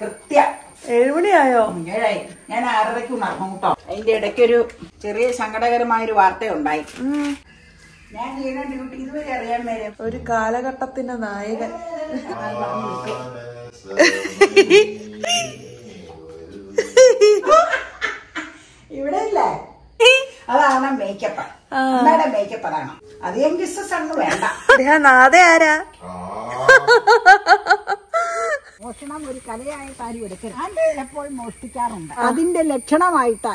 കൃത്യ. ഏഴുമണിയായോ? ഏഴായി. ഞാൻ ആറരയ്ക്ക് ഉണർന്നു കേട്ടോ. അതിന്റെ ഇടയ്ക്കൊരു ചെറിയ സങ്കടകരമായ ഒരു വാർത്ത ഉണ്ടായി. ഞാൻ ചെയ്യുന്ന ഡ്യൂട്ടി ഇതുവരെ അറിയാൻ മേലെ ഒരു കാലഘട്ടത്തിന്റെ നായകൻ. ഇവിടെ ഇല്ലേ? അതാണ് മേക്കപ്പ് അമ്മയുടെ മേക്കപ്പ് അതാണ്. അധികം ബിസിനസ് ഒന്നും വേണ്ട. നാദേ ആരാ മോഷണം ഒരു കലയായിട്ട് ആരും എടുക്കരുത്. അത് ചിലപ്പോൾ മോഷ്ടിക്കാറുണ്ട്. അതിന്റെ ലക്ഷണമായിട്ട്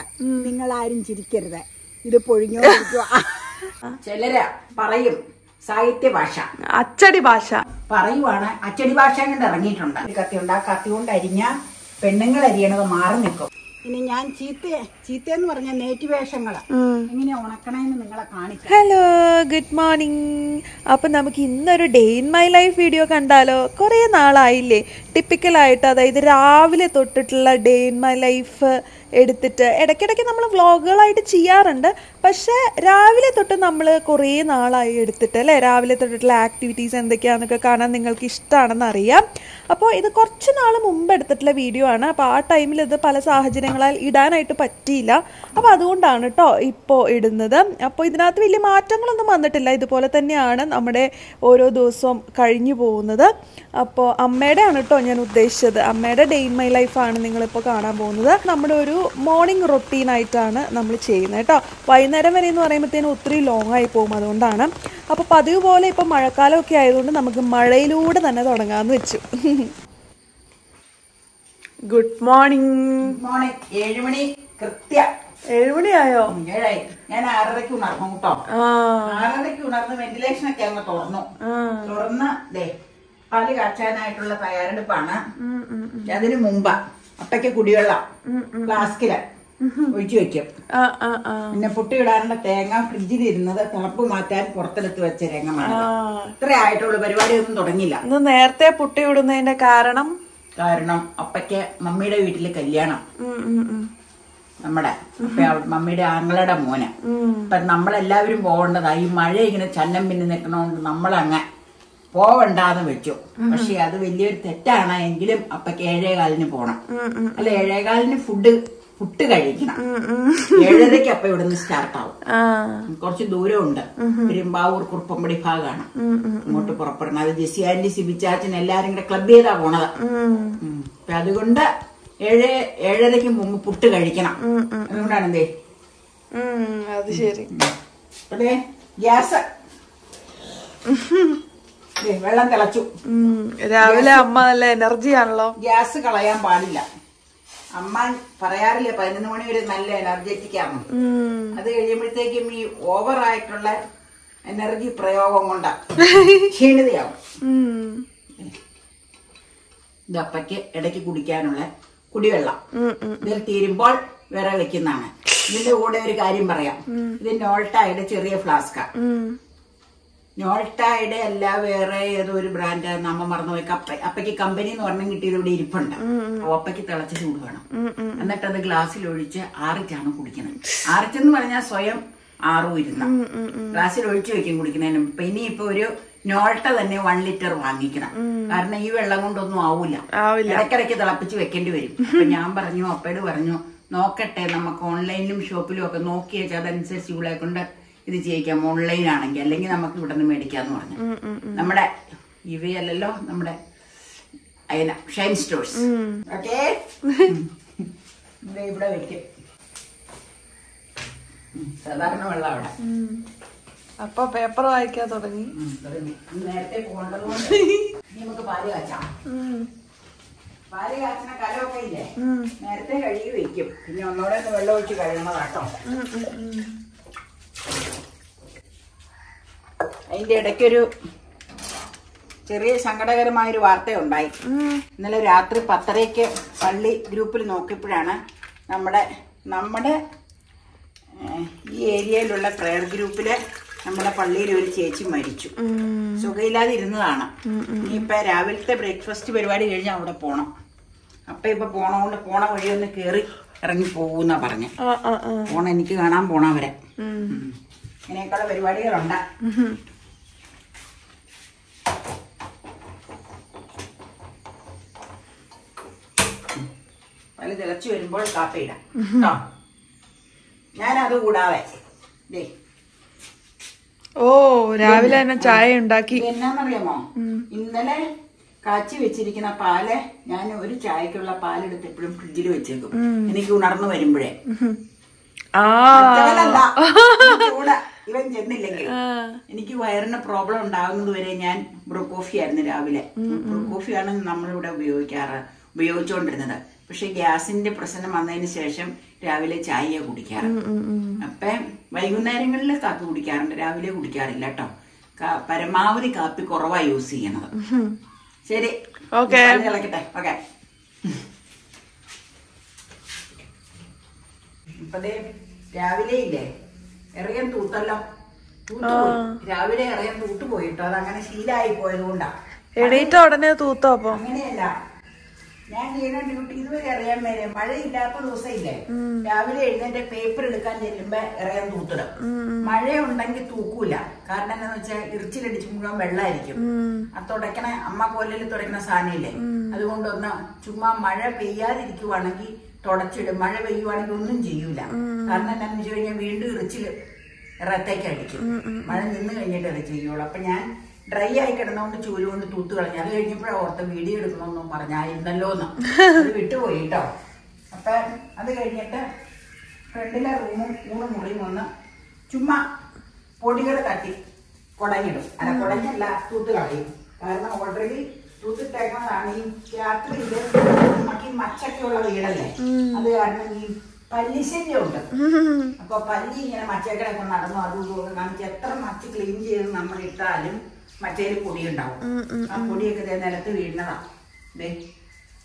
നിങ്ങൾ ആരും ചിരിക്കരുത്. ഇത് പൊഴിഞ്ഞോ ചിലര് പറയും സാഹിത്യ ഭാഷ. അച്ചടി ഭാഷ. പറയുവാണ് അച്ചടി ഭാഷ കൊണ്ട് ഇറങ്ങിയിട്ടുണ്ട്. കത്തി ഉണ്ട് ആ കത്തി കൊണ്ട് അരിഞ്ഞ പെണ്ണുങ്ങൾ അരിയണത് മാറി നിൽക്കും. ഇനി ഞാൻ ചീത്ത ചീത്ത എന്ന് പറഞ്ഞ നേറ്റ് വേഷങ്ങൾ എങ്ങനെ ഉണക്കണേന്ന് നിങ്ങളെ കാണിക്കാം. ഹലോ ഗുഡ് മോർണിംഗ് അപ്പം നമുക്ക് ഇന്നൊരു day in my life video കണ്ടാലോ? കുറേ നാളായില്ലേ? ടിപ്പിക്കലായിട്ട് അതായത് രാവിലെ തൊട്ടിട്ടുള്ള ഡേ ഇൻ മൈ ലൈഫ് എടുത്തിട്ട് ഇടയ്ക്കിടയ്ക്ക് നമ്മൾ വ്ളോഗുകളായിട്ട് ചെയ്യാറുണ്ട്. പക്ഷേ രാവിലെ തൊട്ട് നമ്മൾ കുറേ നാളായി എടുത്തിട്ട് അല്ലേ? രാവിലെ തൊട്ടിട്ടുള്ള ആക്ടിവിറ്റീസ് എന്തൊക്കെയാണെന്നൊക്കെ കാണാൻ നിങ്ങൾക്ക് ഇഷ്ടമാണെന്ന് അറിയാം അപ്പോൾ ഇത് കുറച്ച് നാൾ മുമ്പ് എടുത്തിട്ടുള്ള വീഡിയോ ആണ്. അപ്പോൾ ആ ടൈമിൽ ഇത് പല സാഹചര്യങ്ങളാൽ ഇടാനായിട്ട് പറ്റിയില്ല. അപ്പോൾ അതുകൊണ്ടാണ് കേട്ടോ ഇപ്പോൾ ഇടുന്നത്. അപ്പോൾ ഇതിനകത്ത് വലിയ മാറ്റങ്ങളൊന്നും വന്നിട്ടില്ല. ഇതുപോലെ തന്നെയാണ് നമ്മുടെ ഓരോ ദിവസവും കഴിഞ്ഞു പോകുന്നത്. അപ്പോൾ അമ്മയുടെ ആണ് കേട്ടോ ഞാൻ ഉദ്ദേശിച്ചത്. അമ്മയുടെ ഡേ ഇൻ മൈ ലൈഫാണ് നിങ്ങളിപ്പോൾ കാണാൻ പോകുന്നത്. നമ്മുടെ ഒരു മോർണിംഗ് റൊട്ടീനായിട്ടാണ് നമ്മൾ ചെയ്യുന്നത് കേട്ടോ വൈകുന്നേരം വരെ എന്ന് പറയുമ്പോഴത്തേനും ഒത്തിരി ലോങ് ആയി പോകും അതുകൊണ്ടാണ്. അപ്പോൾ പതിവ് പോലെ ഇപ്പോൾ മഴക്കാലമൊക്കെ ആയതുകൊണ്ട് നമുക്ക് മഴയിലൂടെ തന്നെ തുടങ്ങാമെന്ന് വെച്ചു. ഗുഡ് മോർണിംഗ് മോർണിംഗ് ഏഴുമണി കൃത്യ. ഏഴുമണിയായോ ഏഴായി. ഞാൻ ആറരയ്ക്ക് ഉണർന്നു കേട്ടോ. ആ. ആറരയ്ക്ക് ഉണർന്ന് വെന്റിലേഷൻ ഒക്കെ അങ്ങ് തുറന്നു. തുറന്ന് ദേ പാൽ കാച്ചാനായിട്ടുള്ള തയ്യാറെടുപ്പാണ്. അതിന് മുമ്പ് അപ്പയ്ക്ക് കുടിവെള്ളം. ഫ്ലാസ്കിൽ. ഒഴിച്ചു വെക്കും പിന്നെ പൊട്ടിയിടാനുള്ള തേങ്ങ ഫ്രിഡ്ജിൽ ഇരുന്നത് തിളപ്പ് മാറ്റാൻ പുറത്തെടുത്ത് വെച്ച തേങ്ങ ഇത്ര ആയിട്ടുള്ള പരിപാടിയൊന്നും തുടങ്ങില്ല ഇന്ന് നേരത്തെ പുട്ടി വിടുന്നതിന്റെ കാരണം? കാരണം അപ്പയ്ക്ക് മമ്മിയുടെ വീട്ടിൽ കല്യാണം. നമ്മടെ മമ്മിയുടെ ആങ്ങളുടെ മോന്. അപ്പൊ നമ്മളെല്ലാവരും പോകേണ്ടതാ. ഈ മഴ ഇങ്ങനെ ചന്നം പിന്നെ നിൽക്കണോണ്ട് നമ്മളങ്ങ് പോവണ്ടാന്ന് വെച്ചു. പക്ഷെ അത് വലിയൊരു തെറ്റാണ്. എങ്കിലും അപ്പക്ക് ഏഴേകാലിന് പോണം. അല്ല ഏഴേകാലിന് ഫുഡ് പുട്ട് കഴിക്കണം. ഏഴരയ്ക്ക് ഇവിടെ ഇവിടുന്ന് സ്റ്റാർട്ട് ആവും. കുറച്ച് ദൂരമുണ്ട്. പെരുമ്പാവൂർ കുറുപ്പമ്പടി ഭാഗമാണ് അങ്ങോട്ട് പുറപ്പെടണം അത് ജെസി ആന്റി സിബിച്ചാച്ചൻ എല്ലാരും കൂടെ ക്ലബ് ചെയ്താ പോണത്. അപ്പൊ അതുകൊണ്ട് ഏഴ് ഏഴരയ്ക്ക് മുമ്പ് പുട്ട് കഴിക്കണം. അതുകൊണ്ടാണ് എന്തേ അത് ശരി. അതെ ഗ്യാസ്. വെള്ളം തിളച്ചു. രാവിലെ അമ്മ നല്ല എനർജി ആണല്ലോ. ഗ്യാസ് കളയാൻ പാടില്ല. അമ്മ പറയാറില്ല പതിനൊന്ന് മണി വരെ നല്ല എനർജറ്റിക് ആണ്. അത് കഴിയുമ്പോഴത്തേക്കും ഈ ഓവർ ആയിട്ടുള്ള എനർജി പ്രയോഗം കൊണ്ട. ക്ഷീണിതയാവും. ഉം. ഇത് അപ്പയ്ക്ക് ഇടയ്ക്ക് കുടിക്കാനുള്ള കുടിവെള്ളം. ഇതിൽ തീരുമ്പോൾ വിറ വെക്കുന്നതാണ്. ഇതിന്റെ കൂടെ ഒരു കാര്യം പറയാം. ഇത് നോൾട്ടായുടെ ചെറിയ ഫ്ലാസ്ക ഉം. നോൾട്ടായുടെ അല്ല വേറെ ഏതോ ഒരു ബ്രാൻഡ് നമ്മ മറന്നുപോയി കപ്പ അപ്പയ്ക്ക് കമ്പനി എന്ന് പറഞ്ഞ കിട്ടിയത് ഇവിടെ ഇരിപ്പുണ്ട്. അപ്പൊ അപ്പയ്ക്ക് തിളച്ച ചൂട് വേണം. എന്നിട്ട് അത് ഗ്ലാസ്സിൽ ഒഴിച്ച് ആറിച്ചാണ് കുടിക്കുന്നത് ആറിച്ചെന്ന് പറഞ്ഞാൽ സ്വയം ആറും ഇരുന്ന. ഗ്ലാസ്സിൽ ഒഴിച്ചു വെക്കും കുടിക്കുന്നതിന് ഇപ്പൊ ഇനിയിപ്പോ ഒരു നോൾട്ട തന്നെ വൺ ലിറ്റർ വാങ്ങിക്കണം. കാരണം ഈ വെള്ളം കൊണ്ടൊന്നും ആവൂല. ആവില്ല. ഇടയ്ക്കിടയ്ക്ക് തിളപ്പിച്ച് വെക്കേണ്ടി വരും. അപ്പൊ ഞാൻ പറഞ്ഞു അപ്പയോട് പറഞ്ഞു നോക്കട്ടെ നമുക്ക് ഓൺലൈനിലും ഷോപ്പിലും ഒക്കെ നോക്കി വെച്ചാൽ അതനുസരിച്ച് ഇവിടെ കൊണ്ട് ഇത് ചെയ്യിക്കാം ഓൺലൈൻ ആണെങ്കിൽ അല്ലെങ്കിൽ നമുക്ക് ഇവിടെ നിന്ന് മേടിക്കാന്ന് പറഞ്ഞു. നമ്മുടെ ഇവയല്ലല്ലോ നമ്മുടെ അയന ഷൈൻ സ്റ്റോഴ്സ്. ഓക്കെ? ഇവിടെ വെക്കും. സാധാരണ വെള്ളം അവിടെ. അപ്പൊ പേപ്പർ വായിക്കാൻ തുടങ്ങി. നേരത്തെ പോകേണ്ടതുകൊണ്ട് ഇനി നമുക്ക് പാൽ കാച്ചാം. പാൽ കാച്ചിന കലമൊക്കെ ഇല്ലേ? നേരത്തെ കഴുകി വെക്കും. പിന്നെ ഒന്നുകൂടെ ഒന്ന് വെള്ളം ഒഴിച്ച് കഴുകണതാട്ടോ. അതിന്റെ ഇടയ്ക്കൊരു ചെറിയ സങ്കടകരമായൊരു വാർത്തയുണ്ടായി. ഇന്നലെ രാത്രി പത്തരയ്ക്ക് പള്ളി ഗ്രൂപ്പിൽ നോക്കിയപ്പോഴാണ് നമ്മുടെ നമ്മുടെ ഈ ഏരിയയിലുള്ള പ്രയർ ഗ്രൂപ്പിലെ നമ്മുടെ പള്ളിയിൽ ഒരു ചേച്ചി മരിച്ചു. സുഖയില്ലാതെ ഇരുന്നതാണ്. ഇനിയിപ്പൊ രാവിലത്തെ ബ്രേക്ക്ഫാസ്റ്റ് പരിപാടി കഴിഞ്ഞ് അവിടെ പോണം. അപ്പൊ ഇപ്പൊ പോണോണ്ട് പോണ വഴി ഒന്ന് കേറി ഇറങ്ങി പോകുന്ന പറഞ്ഞു. പോണ എനിക്ക് കാണാൻ പോണവരെ. ഇങ്ങനെയൊക്കെയുള്ള പരിപാടികളുണ്ട്. അതിൽ അത് തിളച്ചു വരുമ്പോൾ കാപ്പി ഇടാം. കേട്ടോ? ഞാനത് കൂടാതെ ദേ. ഓ രാവിലെ തന്നെ ചായ ഉണ്ടാക്കി. എന്നാന്നറിയാമോ? ഇന്നലെ കാച്ചി വെച്ചിരിക്കുന്ന പാൽ ഞാൻ ഒരു ചായക്കുള്ള പാലെടുത്ത് എപ്പോഴും ഫ്രിഡ്ജിൽ വെച്ചേക്കും. എനിക്ക് ഉണർന്നു വരുമ്പോഴേ. ആ. ഇവൻ ചെന്നില്ലെങ്കിൽ എനിക്ക് വയറിന് പ്രോബ്ലം ഉണ്ടാകുന്നത് വരെ ഞാൻ ബ്രൂ കോഫി ആയിരുന്നു രാവിലെ. ബ്രൂ കോഫിയാണ് നമ്മളിവിടെ ഉപയോഗിക്കാറ് ഉപയോഗിച്ചുകൊണ്ടിരുന്നത്. പക്ഷെ ഗ്യാസിന്റെ പ്രശ്നം വന്നതിന് ശേഷം രാവിലെ ചായ കുടിക്കാറ്. അപ്പൊ വൈകുന്നേരങ്ങളിൽ കാപ്പി കുടിക്കാറുണ്ട് രാവിലെ കുടിക്കാറില്ല കേട്ടോ. പരമാവധി കാപ്പി കുറവാ യൂസ് ചെയ്യണത് ശരി. ഓക്കെ. ഇളക്കട്ടെ ഓക്കെ. ഇപ്പതേ രാവിലെ ഇല്ലേ? ഇറയൻ തൂത്തല്ലോ. തൂത്ത് രാവിലെ ഇറയൻ തൂത്ത് പോയിട്ടോ അതങ്ങനെ ശീലമായി പോയത് കൊണ്ടാ എണീറ്റ ഉടനെ തൂത്തോ അപ്പൊ? അങ്ങനെയല്ല. ഞാൻ ചെയ്യുന്ന ഡ്യൂട്ടി ഇതുവരെ ഇറയാൻ വരെ മഴയില്ലാത്ത ദിവസം ഇല്ലേ രാവിലെ എഴുന്നേറ്റ് പേപ്പർ എടുക്കാൻ ചെല്ലുമ്പോ ഇറയാൻ തൂത്തിടും മഴ ഉണ്ടെങ്കിൽ തൂക്കൂല. കാരണം എന്താന്ന് വെച്ചാൽ ഇറിച്ചിലടിച്ച് മുഴുവൻ വെള്ളമായിരിക്കും ആ തുടക്കണ അമ്മ കോലിൽ തുടക്കണ സാധനമില്ലേ? അതുകൊണ്ട് അതുകൊണ്ടൊന്ന് ചുമ്മാ മഴ പെയ്യാതിരിക്കുവാണെങ്കിൽ തുടച്ചിടും. മഴ പെയ്യുവാണെങ്കിൽ ഒന്നും ചെയ്യൂല. കാരണം എന്താണെന്ന് വെച്ച് കഴിഞ്ഞാൽ വീണ്ടും ഇറച്ചിൽ ഇറത്തേക്ക് അടിക്കും. മഴ നിന്ന് കഴിഞ്ഞിട്ട് അത് ചെയ്യുള്ളൂ. അപ്പൊ ഞാൻ ഡ്രൈ ആയി കിടന്നുകൊണ്ട് ചൂൽ കൊണ്ട് തൂത്ത് കളഞ്ഞു. അത് കഴിഞ്ഞപ്പോഴാണ് ഓർത്ത് വീഡിയോ എടുക്കണമെന്നും പറഞ്ഞായിരുന്നല്ലോ എന്ന്. അത് വിട്ടുപോയി കേട്ടോ അപ്പൊ അത് കഴിഞ്ഞിട്ട് ഫ്രണ്ടിലെ റൂമും മൂന്ന് മുറിയും ഒന്ന് ചുമ്മാ പൊടികൾ തട്ടി കുടഞ്ഞിടും. അല്ല കുടഞ്ഞല്ല തൂത്ത് കളയും. കാരണം ഓൾറെഡി തൂത്തിട്ടേക്കുന്നതാണ് ഈ രാത്രിയിൽ നമുക്ക് ഈ മച്ചൊക്കെയുള്ള വീടല്ലേ അത് കാരണം ഈ പല്ലിശല്യമുണ്ട്. അപ്പൊ പല്ലി ഇങ്ങനെ മച്ചേക്കടൊക്കെ നടന്നു അതും ഇതും കാണിച്ച് എത്ര മച്ച് ക്ലീൻ ചെയ്ത് നമ്മൾ ഇട്ടാലും മറ്റേൽ പൊടിയുണ്ടാവും. ആ പൊടിയൊക്കെ നിലത്ത് വീഴുന്നതാ. ദേ.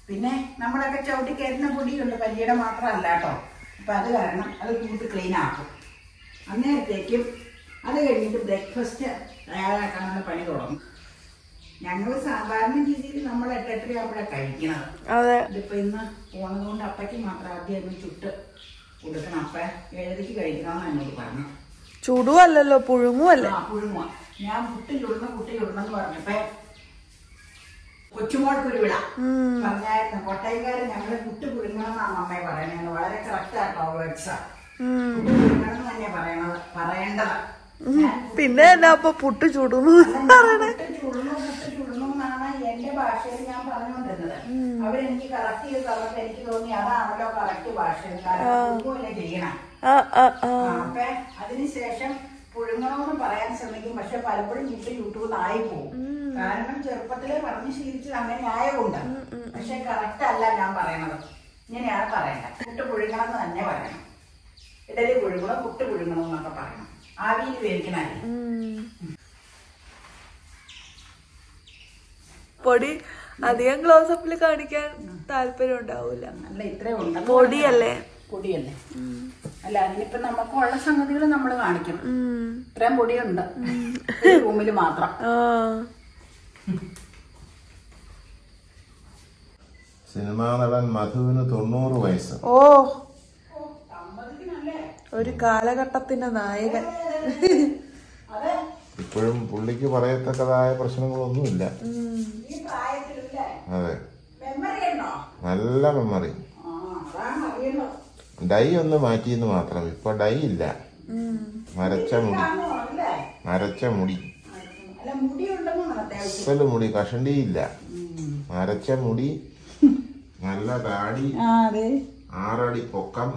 പിന്നെ നമ്മളൊക്കെ ചവിട്ടി കയറുന്ന പൊടിയുണ്ട്. പല്ലിയുടെ മാത്രമല്ല കേട്ടോ. അപ്പൊ അത് കാരണം അത് കൂട്ട് ക്ലീൻ ആക്കും. അന്നേരത്തേക്കും അത് കഴിഞ്ഞിട്ട് ബ്രേക്ക്ഫാസ്റ്റ് തയ്യാറാക്കാനുള്ള പണി തുടങ്ങും. ഞങ്ങൾ സാധാരണ രീതിയിൽ നമ്മൾ എട്ടെട്ടരയാകുമ്പോഴാണ് കഴിക്കണത്. അതെ. ഇതിപ്പോ ഇന്ന് പോണത് കൊണ്ട് അപ്പയ്ക്ക് മാത്രം ആദ്യം ചുട്ട് കൊടുക്കണം. അപ്പ ഏഴരയ്ക്ക് കഴിക്കണമെന്ന് എന്നോട് പറഞ്ഞു ചുടുവല്ലോ പുഴുങ്ങുവല്ലേ? ആ പുഴുങ്ങുക ഞാൻ പുട്ട് ചുടണമെന്ന് പറഞ്ഞപ്പോ കൊച്ചുമോൾക്കൊരു വിട പറഞ്ഞായിരുന്നു കോട്ടയംകാരൻ ഞങ്ങൾ കുട്ടി പുഴുങ്ങണമെന്നാണ് അമ്മയെ പറയുന്നത് വളരെ കറക്റ്റ് ആട്ടോ വേർഡ്സാ പുട്ട് പുഴുങ്ങണമെന്ന് തന്നെ പറയണത് പറയേണ്ടത്. പിന്നെ എന്നാ അപ്പൊ പുട്ട് ചുടുന്നു പുട്ട് ചുടണു പുട്ട് ചുടണു എന്നാണ് എന്റെ ഭാഷയിൽ ഞാൻ പറഞ്ഞുകൊണ്ടിരുന്നത്. അവരെനിക്ക് കറക്റ്റ് ചെയ്ത് തന്നപ്പോ എനിക്ക് തോന്നി അതാണല്ലോ കറക്റ്റ് ഭാഷ കാരണം ചെയ്യണം? ആ ആ ആ. അപ്പൊ അതിനുശേഷം പുഴുങ്ങണമെന്ന് പറയാൻ ശ്രമിക്കും. പക്ഷെ പലപ്പോഴും ഇപ്പൊ യൂട്യൂബിൽ ആയി പോകും കാരണം ചെറുപ്പത്തിലെ പറഞ്ഞ് ശീലിച്ചത് അങ്ങനെ ആയതുകൊണ്ട്. പക്ഷെ കറക്റ്റ് അല്ല ഞാൻ പറയണത്. ഇങ്ങനെയാണ് പറയേണ്ടത്. പുട്ട് പുഴുങ്ങണം എന്ന് തന്നെ പറയണം. ഇഡലി പുഴുങ്ങണം പുട്ട് പുഴുങ്ങണം എന്നൊക്കെ പറയണം. ആവിയിൽ വേവിക്കണേ പൊടി അധികം ക്ലോസപ്പിൽ കാണിക്കാൻ താല്പര്യം ഉണ്ടാവൂല. അല്ല ഇത്രേ ഉണ്ട് പൊടിയല്ലേ? പൊടിയല്ലേ? അല്ല അതിനിപ്പോ നമുക്കുള്ള സംഗതികൾ നമ്മൾ കാണിക്കണം ഉം. ഇത്രയും പൊടിയുണ്ട്. റൂമിൽ മാത്രം. സിനിമാ നടൻ മധുവിന് തൊണ്ണൂറ് വയസ്സ്. ഓ. ഒരു കാലഘട്ടത്തിന്റെ നായകൻ. അതെ ഇപ്പോഴും പുള്ളിക്ക് പറയത്തക്കതായ പ്രശ്നങ്ങളൊന്നുമില്ല. അതെ. മെമ്മറി ഉണ്ടോ? നല്ല മെമ്മറി ഡൈ ഒന്ന് മാറ്റിയെന്ന് മാത്രം. ഇപ്പൊ ഡൈ ഇല്ല. മരച്ച മുടി. മരച്ച നരച്ച മുടി അസൽ മുടി കഷണ്ടിയില്ല. മരച്ച മുടി നല്ല താടി. അതെ. ആറടി പൊക്കം.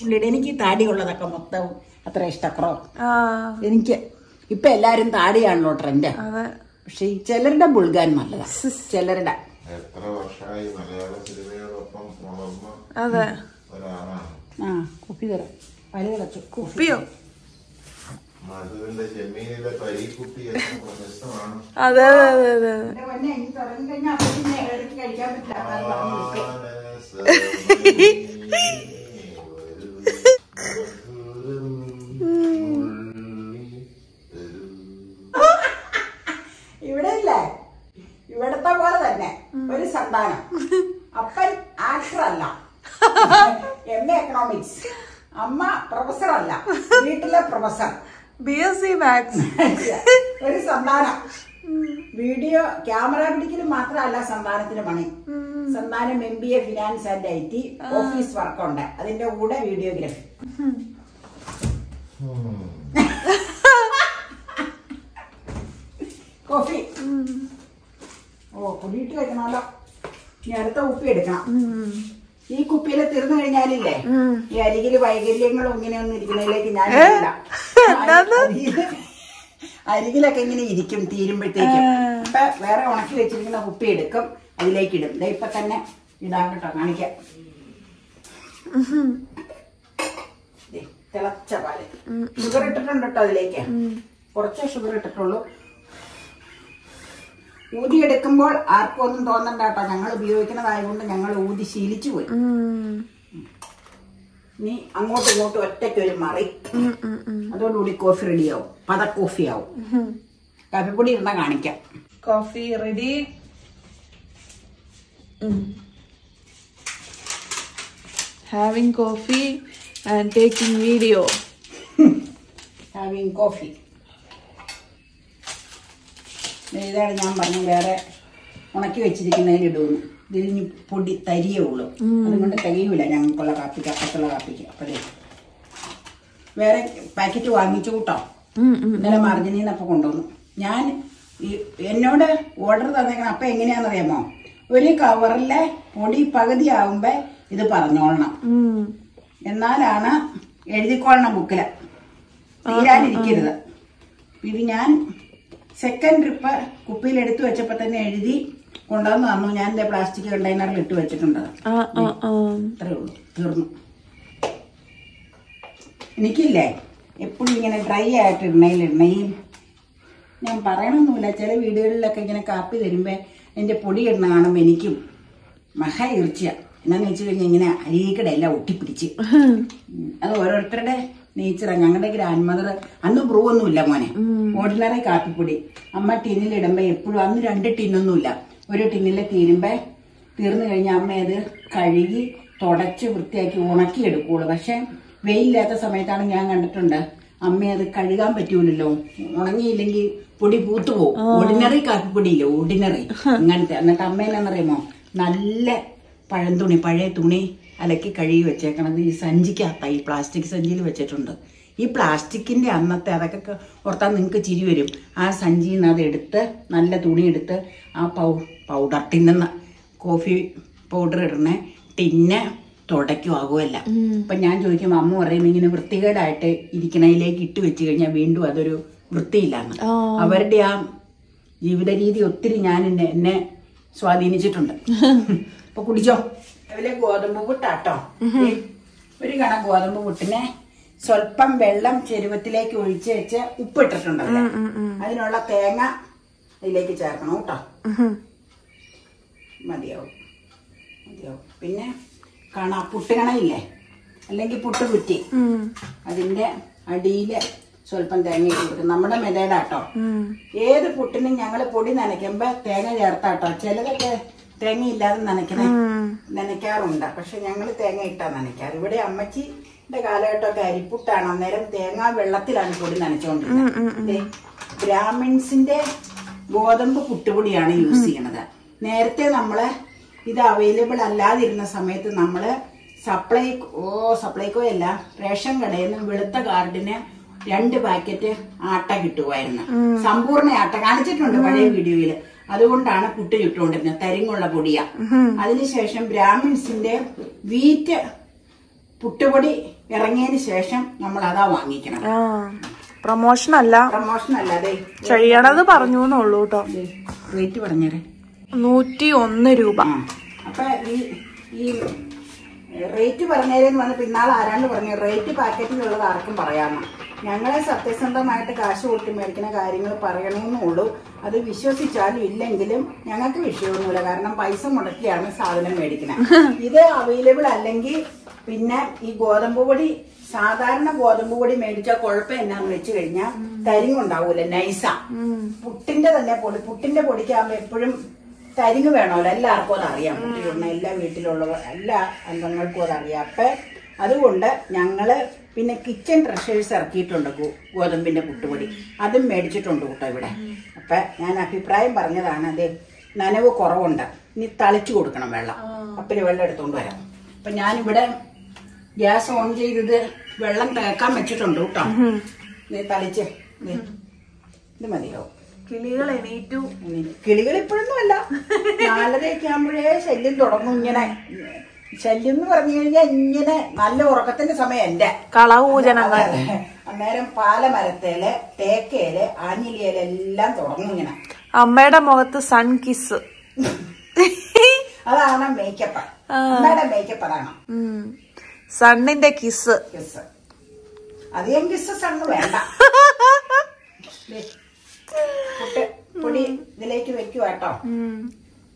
പുള്ളിയുടെ എനിക്ക് താടി ഉള്ളതൊക്കെ മൊത്തം അത്ര ഇഷ്ടക്കുറവ് എനിക്ക് ഇപ്പൊ എല്ലാരും താടിയാണല്ലോ ട്രെൻഡ് പക്ഷെ ഈ ചിലരുടെ ബുൾഗാൻ നല്ലതാ. ചിലരുടെ. എത്ര വർഷമായി മലയാള സിനിമയോടൊപ്പം വളർന്ന ഒരാളാണ്. ആ കുപ്പി തരാം. പല കുപ്പിയോ? മധുവിന്റെ ജമീനിലെ പരീക്കുട്ടി എന്ന പ്രശസ്തമാണ്. അതെ അതെ അതെ അതെ. ഇവിടെ ഇല്ലേ? ഇവിടത്തെ പോലെ തന്നെ. ഒരു സന്താനം. അപ്പൻ ആക്ടർ അല്ല. എം എ എക്കണോമിക്സ് അമ്മ പ്രൊഫസർ അല്ല. വീട്ടിലെ professor B S C maths ഒരു സമ്മാനം. വീഡിയോ ക്യാമറ പിടിക്കലും മാത്രമല്ല സമ്മാനത്തിന് പണി. സമ്മാനം M B A finance and I T office work ഉണ്ട്. അതിന്റെ കൂടെ വീഡിയോഗ്രാഫി കോഫി. ഓ കുടിയിട്ട് വെക്കണമല്ലോ. ഇനി അടുത്ത ഉപ്പി എടുക്കണം. ഈ കുപ്പിയിൽ തീർന്നു കഴിഞ്ഞാലില്ലേ? ഈ അരികിൽ വൈകല്യങ്ങളും ഇങ്ങനെയൊന്നും ഇരിക്കുന്നതിലേക്ക് ഞാൻ അരികിലൊക്കെ ഇങ്ങനെ ഇരിക്കും തീരുമ്പോഴത്തേക്കും. ഇപ്പൊ വേറെ ഉണക്കി വെച്ചിരിക്കുന്ന കുപ്പി എടുക്കും അതിലേക്ക് ഇടും. ദേ ഇപ്പൊ തന്നെ ഇടാൻ കേട്ടോ കാണിക്കാം. തിളച്ച പാൽ. ഷുഗർ ഇട്ടിട്ടുണ്ട് കേട്ടോ അതിലേക്ക്. കുറച്ചേ ഷുഗർ ഇട്ടിട്ടുള്ളൂ. ഊതി എടുക്കുമ്പോൾ ആർക്കും ഒന്നും തോന്നണ്ട കേട്ടോ ഞങ്ങൾ ഉപയോഗിക്കുന്നതായതുകൊണ്ട് ഞങ്ങൾ ഊതി ശീലിച്ചു പോയി. നീ അങ്ങോട്ടും ഇങ്ങോട്ടും ഒറ്റയ്ക്ക് ഒരു മറി. അതോടുകൂടി കോഫി റെഡിയാവും. പത കോഫി ആവും. കാപ്പിപ്പൊടി ഇരുന്ന കാണിക്കാം. Coffee ready. Having coffee and taking video having coffee ഇതാണ് ഞാൻ പറഞ്ഞു വേറെ ഉണക്കി വെച്ചിരിക്കുന്നതിന് ഇടുന്നു. ഇതിന് പൊടി തരിയേ ഉള്ളൂ. അതുകൊണ്ട് തികയൂല ഞങ്ങൾക്കുള്ള കാപ്പിക്ക് അപ്പത്തുള്ള കാപ്പിക്ക്. അപ്പോഴേ വേറെ പാക്കറ്റ് വാങ്ങിച്ചു കൂട്ടോ? ഇന്നലെ മാർജിനിൽ നിന്ന് അപ്പം കൊണ്ടുവന്നു. ഞാൻ എന്നോട് ഓർഡർ തന്നേക്കണം. അപ്പം എങ്ങനെയാണെന്നറിയാമോ? ഒരു കവറിലെ പൊടി പകുതി ആകുമ്പോ ഇത് പറഞ്ഞോളണം. എന്നാലാണ് എഴുതിക്കൊള്ളണം ബുക്കിൽ തീരാനിരിക്കരുത്. ഇത് ഞാൻ സെക്കൻഡ് ട്രിപ്പ് കുപ്പിയിൽ എടുത്തു വെച്ചപ്പോ തന്നെ എഴുതി കൊണ്ടുവന്ന് തന്നു. ഞാൻ എന്റെ പ്ലാസ്റ്റിക് കണ്ടെയ്നറിൽ ഇട്ട് വെച്ചിട്ടുണ്ട് അത്രേ ഉള്ളൂ. തീർന്നു. എനിക്കില്ലേ എപ്പോഴും ഇങ്ങനെ ഡ്രൈ ആയിട്ട് എണ്ണയിൽ എണ്ണയും ഞാൻ പറയണമെന്നില്ല ചില വീടുകളിലൊക്കെ ഇങ്ങനെ കാപ്പി തരുമ്പോ എന്റെ പൊടി ഇടുന്ന കാണുമ്പോ എനിക്കും മഹ ഈർച്ച എന്നാന്ന് വെച്ച് കഴിഞ്ഞാൽ ഇങ്ങനെ അരിയിക്കടെ എല്ലാം ഒട്ടിപ്പിടിച്ച്. അത് ഓരോരുത്തരുടെ നേച്ചറാണ് ഞങ്ങളുടെ ഗ്രാൻഡ് മദർ അന്ന് ബ്രൂ ഒന്നുമില്ല മോനെ. ഓർഡിനറി കാപ്പിപ്പൊടി. അമ്മ ടിന്നിൽ ഇടുമ്പോ എപ്പോഴും അന്ന് രണ്ട് ടിന്നൊന്നുമില്ല. ഒരു ടിന്നിൽ തീരുമ്പോ തീർന്നു കഴിഞ്ഞാൽ അമ്മ അത് കഴുകി തുടച്ച് വൃത്തിയാക്കി ഉണക്കി എടുക്കുള്ളൂ. പക്ഷെ വെയിലില്ലാത്ത സമയത്താണ് ഞാൻ കണ്ടിട്ടുണ്ട് അമ്മ അത് കഴുകാൻ പറ്റൂലല്ലോ. ഉണങ്ങിയില്ലെങ്കിൽ പൊടി പൂത്തു പോകും. ഓർഡിനറി കാപ്പിപ്പൊടിയില്ലേ ഓർഡിനറി അങ്ങനത്തെ എന്നിട്ട് അമ്മ നല്ല പഴം തുണി പഴയ തുണി. അലക്കി കഴുകി വെച്ചേക്കണത് ഈ സഞ്ചിക്കകത്ത ഈ പ്ലാസ്റ്റിക് സഞ്ചിയിൽ വെച്ചിട്ടുണ്ട്. ഈ പ്ലാസ്റ്റിക്കിന്റെ അന്നത്തെ അതൊക്കെ ഓർത്താൽ നിങ്ങൾക്ക് ചിരി വരും. ആ സഞ്ചിയിൽ നിന്ന് അതെടുത്ത് നല്ല തുണി എടുത്ത് ആ പൗ പൗഡർ ടിന്നെന്ന് കോഫി പൗഡർ ഇടുന്ന ടിന്നെ തുടയ്ക്കും ആകുമല്ല അപ്പം ഞാൻ ചോദിക്കുമ്പോൾ അമ്മ പറയും ഇങ്ങനെ വൃത്തികേടായിട്ട് ഇരിക്കണതിലേക്ക് ഇട്ട് വെച്ച് കഴിഞ്ഞാൽ വീണ്ടും അതൊരു വൃത്തിയില്ലാന്ന്. അവരുടെ ആ ജീവിത രീതി ഒത്തിരി ഞാൻ എന്നെ എന്നെ സ്വാധീനിച്ചിട്ടുണ്ട്. അപ്പൊ കുടിച്ചോ? അതിലെ ഗോതമ്പ് പുട്ടാട്ടോ. ഒരു കണ ഗോതമ്പ് പുട്ടിനെ സ്വല്പം വെള്ളം ചെരുവത്തിലേക്ക് ഒഴിച്ച് വെച്ച് ഉപ്പിട്ടിട്ടുണ്ട് അതിൽ. അതിനുള്ള തേങ്ങ അതിലേക്ക് ചേർക്കണം കേട്ടോ. മതിയാവും. മതിയാവും. പിന്നെ കണ പുട്ടുകണയില്ലേ അല്ലെങ്കിൽ പുട്ട് കുറ്റി. അതിന്റെ അടിയിൽ സ്വല്പം തേങ്ങ ഇട്ട് കൊടുക്കും. നമ്മുടെ മെതേഡാട്ടോ ഏത് പുട്ടിനും ഞങ്ങൾ പൊടി നനയ്ക്കുമ്പോ തേങ്ങ ചേർത്താട്ടോ. ചിലതൊക്കെ തേങ്ങ ഇല്ലാതെ നനയ്ക്കണേ നനയ്ക്കാറുണ്ട്. പക്ഷെ ഞങ്ങൾ തേങ്ങ ഇട്ടാ നനയ്ക്കാറ്. ഇവിടെ അമ്മച്ചിന്റെ കാലഘട്ടമൊക്കെ അരിപ്പുട്ടാണ്. അന്നേരം തേങ്ങ വെള്ളത്തിലാണ് പൊടി നനച്ചുകൊണ്ടിരുന്നത് ദേ, ബ്രാഹ്മിൺസിന്റെ ഗോതമ്പ് പുട്ടുപൊടിയാണ് യൂസ് ചെയ്യണത്. നേരത്തെ നമ്മൾ ഇത് അവൈലബിൾ അല്ലാതിരുന്ന സമയത്ത് നമ്മൾ സപ്ലൈ ഓ സപ്ലൈക്കോ അല്ല റേഷൻ കടയിൽ നിന്ന് വെളുത്ത കാർഡിന് രണ്ട് പാക്കറ്റ് ആട്ട കിട്ടുമായിരുന്നു സമ്പൂർണ ആട്ട. കാണിച്ചിട്ടുണ്ട് പഴയ വീഡിയോയിൽ. അതുകൊണ്ടാണ് പുട്ട് ചുട്ടുകൊണ്ടിരുന്നത് തരിങ്ങുള്ള പൊടിയാ. അതിനുശേഷം ബ്രാഹ്മിൻസിന്റെ വീറ്റ് പുട്ടുപൊടി ഇറങ്ങിയതിന് ശേഷം നമ്മൾ അതാ വാങ്ങിക്കണം. പ്രൊമോഷൻ അല്ല പ്രൊമോഷൻ അല്ലേ ചെയ്യണത് പറഞ്ഞു എന്നുള്ളൂ കേട്ടോ റേറ്റ് പറഞ്ഞേരെ. നൂറ്റി ഒന്ന് രൂപ. അപ്പൊ ഈ ഈ റേറ്റ് പറഞ്ഞേരെന്ന് പറഞ്ഞ പിന്നാളെ ആരാണ്ട് പറഞ്ഞു റേറ്റ് പാക്കറ്റിലുള്ളത് ആർക്കും പറയാമോ ഞങ്ങളെ സത്യസന്ധമായിട്ട് കാശ് കൊടുത്ത് മേടിക്കുന്ന കാര്യങ്ങൾ പറയണമെന്നുള്ളൂ. അത് വിശ്വസിച്ചാലും ഇല്ലെങ്കിലും ഞങ്ങൾക്ക് വിഷയമൊന്നുമില്ല. കാരണം പൈസ മുടക്കിയാണ് സാധനം മേടിക്കുന്നത് ഇത് അവൈലബിൾ അല്ലെങ്കിൽ പിന്നെ ഈ ഗോതമ്പ് പൊടി സാധാരണ ഗോതമ്പ് പൊടി മേടിച്ചാൽ കുഴപ്പം എന്നാന്ന് വെച്ച് കഴിഞ്ഞാൽ തരിങ്ങുണ്ടാവൂല നൈസ. പുട്ടിന്റെ തന്നെ പൊടി പുട്ടിന്റെ പൊടിക്കാകുമ്പോ എപ്പോഴും തരിങ്ങ് വേണമല്ലോ. എല്ലാവർക്കും അതറിയാം. കുട്ടികളുടെ എല്ലാ വീട്ടിലുള്ളവർ എല്ലാ അംഗങ്ങൾക്കും അതറിയാം. അപ്പൊ അതുകൊണ്ട് ഞങ്ങൾ പിന്നെ കിച്ചൺ ട്രഷേഴ്സ് ഇറക്കിയിട്ടുണ്ട് ഗോതമ്പിന്റെ ഗോതമ്പിന്റെ പുട്ടുപൊടി. അതും മേടിച്ചിട്ടുണ്ട് കേട്ടോ ഇവിടെ. അപ്പൊ ഞാൻ അഭിപ്രായം പറഞ്ഞതാണ് അതെ നനവ് കുറവുണ്ട്. ഇനി തളിച്ചു കൊടുക്കണം വെള്ളം. അപ്പന് വെള്ളം എടുത്തോണ്ട് വരാം. അപ്പൊ ഞാനിവിടെ ഗ്യാസ് ഓൺ ചെയ്തത് വെള്ളം തേക്കാൻ വെച്ചിട്ടുണ്ട് കേട്ടോ. നീ തളിച്ച്. ഇത് മതിയാവും കിളികൾ എണീറ്റു. കിളികൾ ഇപ്പോഴൊന്നും അല്ല. നാലരയൊക്കെ ആകുമ്പോഴേ ശല്യം തുടങ്ങും ഇങ്ങനെ. ശല്യം എന്ന് പറഞ്ഞു കഴിഞ്ഞാൽ ഇങ്ങനെ നല്ല ഉറക്കത്തിന്റെ സമയം എന്റെ. കളകൂജനങ്ങൾ അതെ. അന്നേരം പാലമരത്തേൽ തേക്കയിൽ ആഞ്ഞിലിയിൽ എല്ലാം തുടങ്ങും ഇങ്ങനെ. അമ്മയുടെ മുഖത്ത് സൺ കിസ്. അതാണ് മേക്കപ്പ്. അമ്മയുടെ മേക്കപ്പ് അതാണ്. സണ്ണിന്റെ കിസ്. കിസ്. അധികം കിസ്സസ് സണ്ണ് വേണ്ട. പൊടി ഇതിലേക്ക് വെക്കുക കേട്ടോ.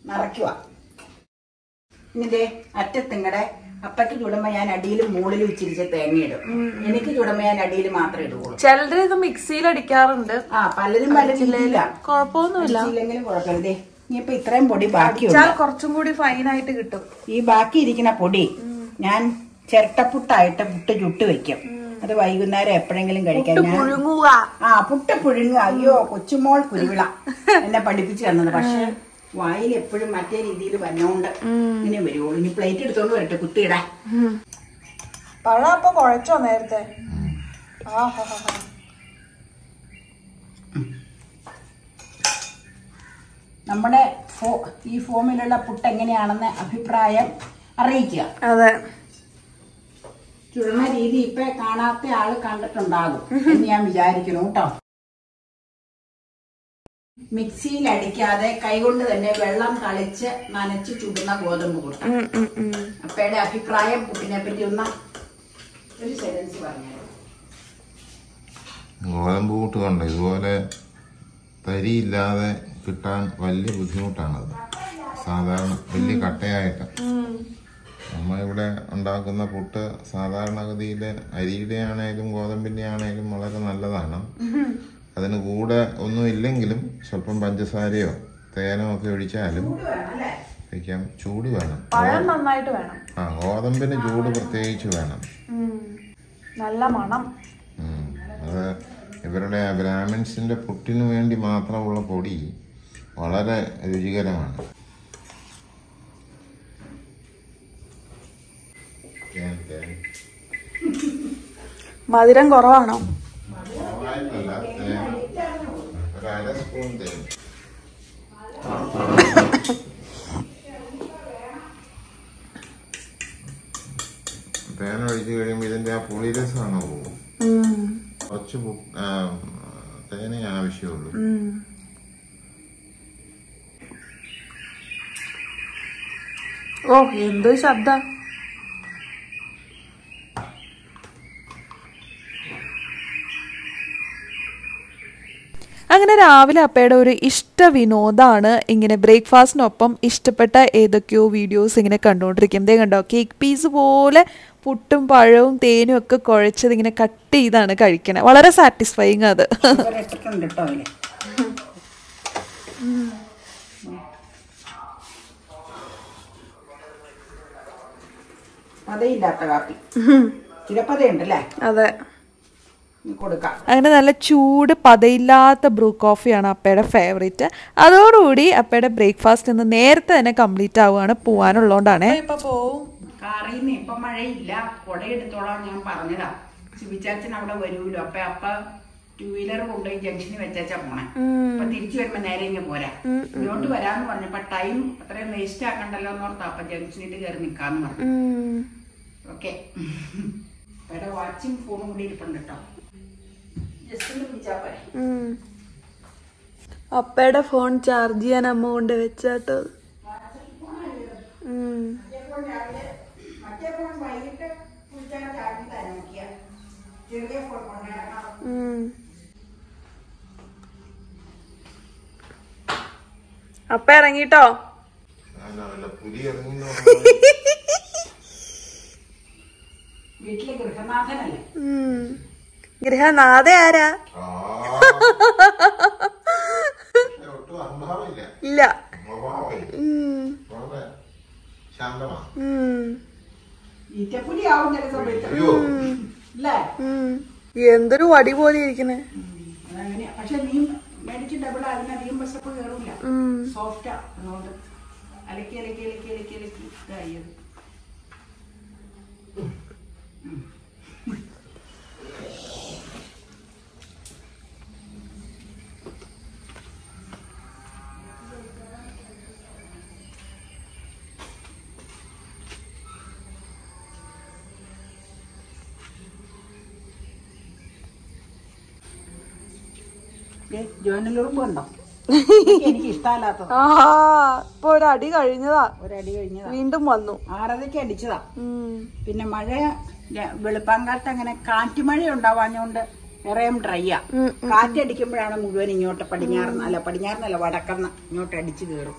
നിറയ്ക്കുക ഇനിതേ അറ്റത്തിങ്ങടെ അപ്പയ്ക്ക് ചുടുമ്പോ ഞാൻ അടിയിലും മുകളിലും ഇച്ചിരിച്ച് തേങ്ങ ഇടും. എനിക്ക് ചുടുമ്പോ ഞാൻ അടിയിൽ മാത്രം ഇടുകയുള്ളൂ. ചിലര് ഇത് മിക്സിയിൽ അടിക്കാറുണ്ട്. ആ പലരും പല ജില്ലയില കുഴപ്പമൊന്നുമില്ല. ഇല്ലെങ്കിലും കുഴപ്പമില്ല. ഇനിയിപ്പൊ ഇത്രയും പൊടി ബാക്കിയുണ്ട് വെച്ചാൽ കുറച്ചും കൂടി ഫൈനായിട്ട് കിട്ടും. ഈ ബാക്കി ഇരിക്കുന്ന പൊടി ഞാൻ ചിരട്ടപ്പുട്ടായിട്ട് പുട്ട് ചുട്ട് വെക്കും. അത് വൈകുന്നേരം എപ്പോഴെങ്കിലും കഴിക്കാൻ ആ പുട്ട് പുഴുങ്ങുക. അയ്യോ കൊച്ചുമോൾ കുരുവിള. എന്നെ പഠിപ്പിച്ചു തന്നത്. പക്ഷെ വായിൽ എപ്പോഴും മറ്റേ രീതിയിൽ വന്നോണ്ട് ഇങ്ങനെ വരുവുള്ളൂ ഇനി പ്ലേറ്റ് എടുത്തോണ്ട് വരട്ടെ കുത്തിയിടാൻ പഴം അപ്പൊ കുഴച്ചോ നേരത്തെ? നമ്മുടെ ഫോ ഈ ഫോമിലുള്ള പുട്ട് എങ്ങനെയാണെന്ന് അഭിപ്രായം അറിയിക്കുക. അതെ. ചുടുന്ന രീതി ഇപ്പൊ കാണാത്ത ആൾ കണ്ടിട്ടുണ്ടാകും എന്ന് ഞാൻ വിചാരിക്കുന്നു കേട്ടോ. മിക്സിയിൽ അടിക്കാതെ കൈകൊണ്ട് തന്നെ വെള്ളം തളിച്ച് നനച്ച് ചുടുന്ന ഗോതമ്പ് പുട്ട് അപ്പയുടെ അഭിപ്രായം പുട്ടിനെ പറ്റി ഒന്ന് ഒരു സെൻസ് പറഞ്ഞു. ഗോതമ്പ് കൂട്ട് കണ്ടോ? ഇതുപോലെ തരിയില്ലാതെ കിട്ടാൻ വലിയ ബുദ്ധിമുട്ടാണത്. സാധാരണ വലിയ കട്ടയായിട്ട്. നമ്മ ഇവിടെ ഉണ്ടാക്കുന്ന പുട്ട് സാധാരണഗതിയിൽ അരിയുടെ ആണേലും ഗോതമ്പിന്റെ ആണേലും വളരെ നല്ലതാണ്. അതിന് കൂടെ ഒന്നും ഇല്ലെങ്കിലും സ്വല്പം പഞ്ചസാരയോ തേനോ ഒക്കെ ഒഴിച്ചാലും കഴിക്കാം. ചൂട് വേണം. ആ ഗോതമ്പിന് ചൂട് പ്രത്യേകിച്ച് വേണം. നല്ല മണം. അത് ഇവരുടെ ബ്രാഹ്മിൻസിന്റെ പുട്ടിനു വേണ്ടി മാത്രമുള്ള പൊടി വളരെ രുചികരമാണ്. മധുരം കുറവാണോ? കുറവായിട്ടല്ല, തേൻ. ഒരു സ്പൂൺ തേൻ ഒഴിച്ച് കഴിയുമ്പോൾ ഇതിന്റെ ആ പുളിരസമാണ് പോകും കുറച്ച് തേനേ ആവശ്യമുള്ളൂ. ഓ എന്തോ ശബ്ദം. അങ്ങനെ രാവിലെ അപ്പയുടെ ഒരു ഇഷ്ട വിനോദമാണ് ഇങ്ങനെ ബ്രേക്ക്ഫാസ്റ്റിനൊപ്പം ഇഷ്ടപ്പെട്ട ഏതൊക്കെയോ വീഡിയോസ് ഇങ്ങനെ കണ്ടുകൊണ്ടിരിക്കും. ദേ കണ്ടോ കേക്ക് പീസ് പോലെ പുട്ടും പഴവും തേനും ഒക്കെ കുഴച്ചത് ഇങ്ങനെ കട്ട് ചെയ്താണ് കഴിക്കണേ. വളരെ സാറ്റിസ്ഫൈങ് അത്. കാപ്പി. അതെ. അങ്ങനെ നല്ല ചൂട് പതയില്ലാത്ത ബ്രൂ കോഫിയാണ് അപ്പയുടെ ഫേവറേറ്റ് അതോടുകൂടി അപ്പയുടെ ബ്രേക്ക്ഫാസ്റ്റ് ഇന്ന് നേരത്തെ തന്നെ കംപ്ലീറ്റ് ആവുകയാണ് പോവാനുള്ളതുകൊണ്ടാണ് കാറിന്ന് ഇപ്പൊ മഴയില്ല. കൊടയെടുത്തോളാം ഞാൻ പറഞ്ഞതാ. അവിടെ വരൂലോ? അപ്പൊ അപ്പ ടൂ വീലർ കൊണ്ടുപോയി ജംഗ്ഷനിൽ വെച്ചാച്ചാ പോണേ. അപ്പൊ തിരിച്ചു വരുമ്പോ നേരെ ഇങ്ങ് പോരാ. ഇങ്ങോട്ട് വരാന്ന് പറഞ്ഞപ്പോ ടൈം അത്രയും വേസ്റ്റ് ആക്കണ്ടല്ലോ എന്ന് ഓർത്താ. അപ്പൊ ജംഗ്ഷനിൽ കയറി നിക്കാന്ന് പറഞ്ഞു. ഓക്കെ വാച്ചും ഫോണും കൂടി ഇരിപ്പുണ്ട് കേട്ടോ അപ്പയുടെ ഫോൺ ചാർജ് ചെയ്യാൻ അമ്മ കൊണ്ട് വെച്ചാട്ടോ. അപ്പ ഇറങ്ങിട്ടോ? വീട്ടിലെ ഗൃഹനാഥനല്ലേ ഗൃഹനാഥ ആരാ? ഇല്ല. എന്തൊരു വടി പോലെ ഇരിക്കണേ അതങ്ങനെയാ. പക്ഷെ നീ മേടിച്ച് ഡബിൾ അതിനധികം ബസ്സപ്പ് കയറില്ല സോഫ്റ്റാ അതുകൊണ്ട് അലക്കി അലക്കി അലക്കി അലക്കി അലക്കി ഇതായത് ജോനലുറുമ്പ് ഉണ്ടോ എനിക്ക് ഇഷ്ടമല്ലാത്തത് ആ ഇപ്പൊ ഒരു അടി കഴിഞ്ഞതാ. ഒരടി കഴിഞ്ഞതാ. വീണ്ടും വന്നു. ആറരയ്ക്ക് അടിച്ചതാ. പിന്നെ മഴ വെളുപ്പാങ്കാലത്ത് അങ്ങനെ കാറ്റുമഴ ഉണ്ടാവാഞ്ഞോണ്ട് നിറയും ഡ്രൈയാ കാറ്റടിക്കുമ്പോഴാണ് മുഴുവൻ ഇങ്ങോട്ട് പടിഞ്ഞാറുന്ന അല്ല പടിഞ്ഞാറുന്നല്ല വടക്കുന്ന ഇങ്ങോട്ട് അടിച്ചു കയറും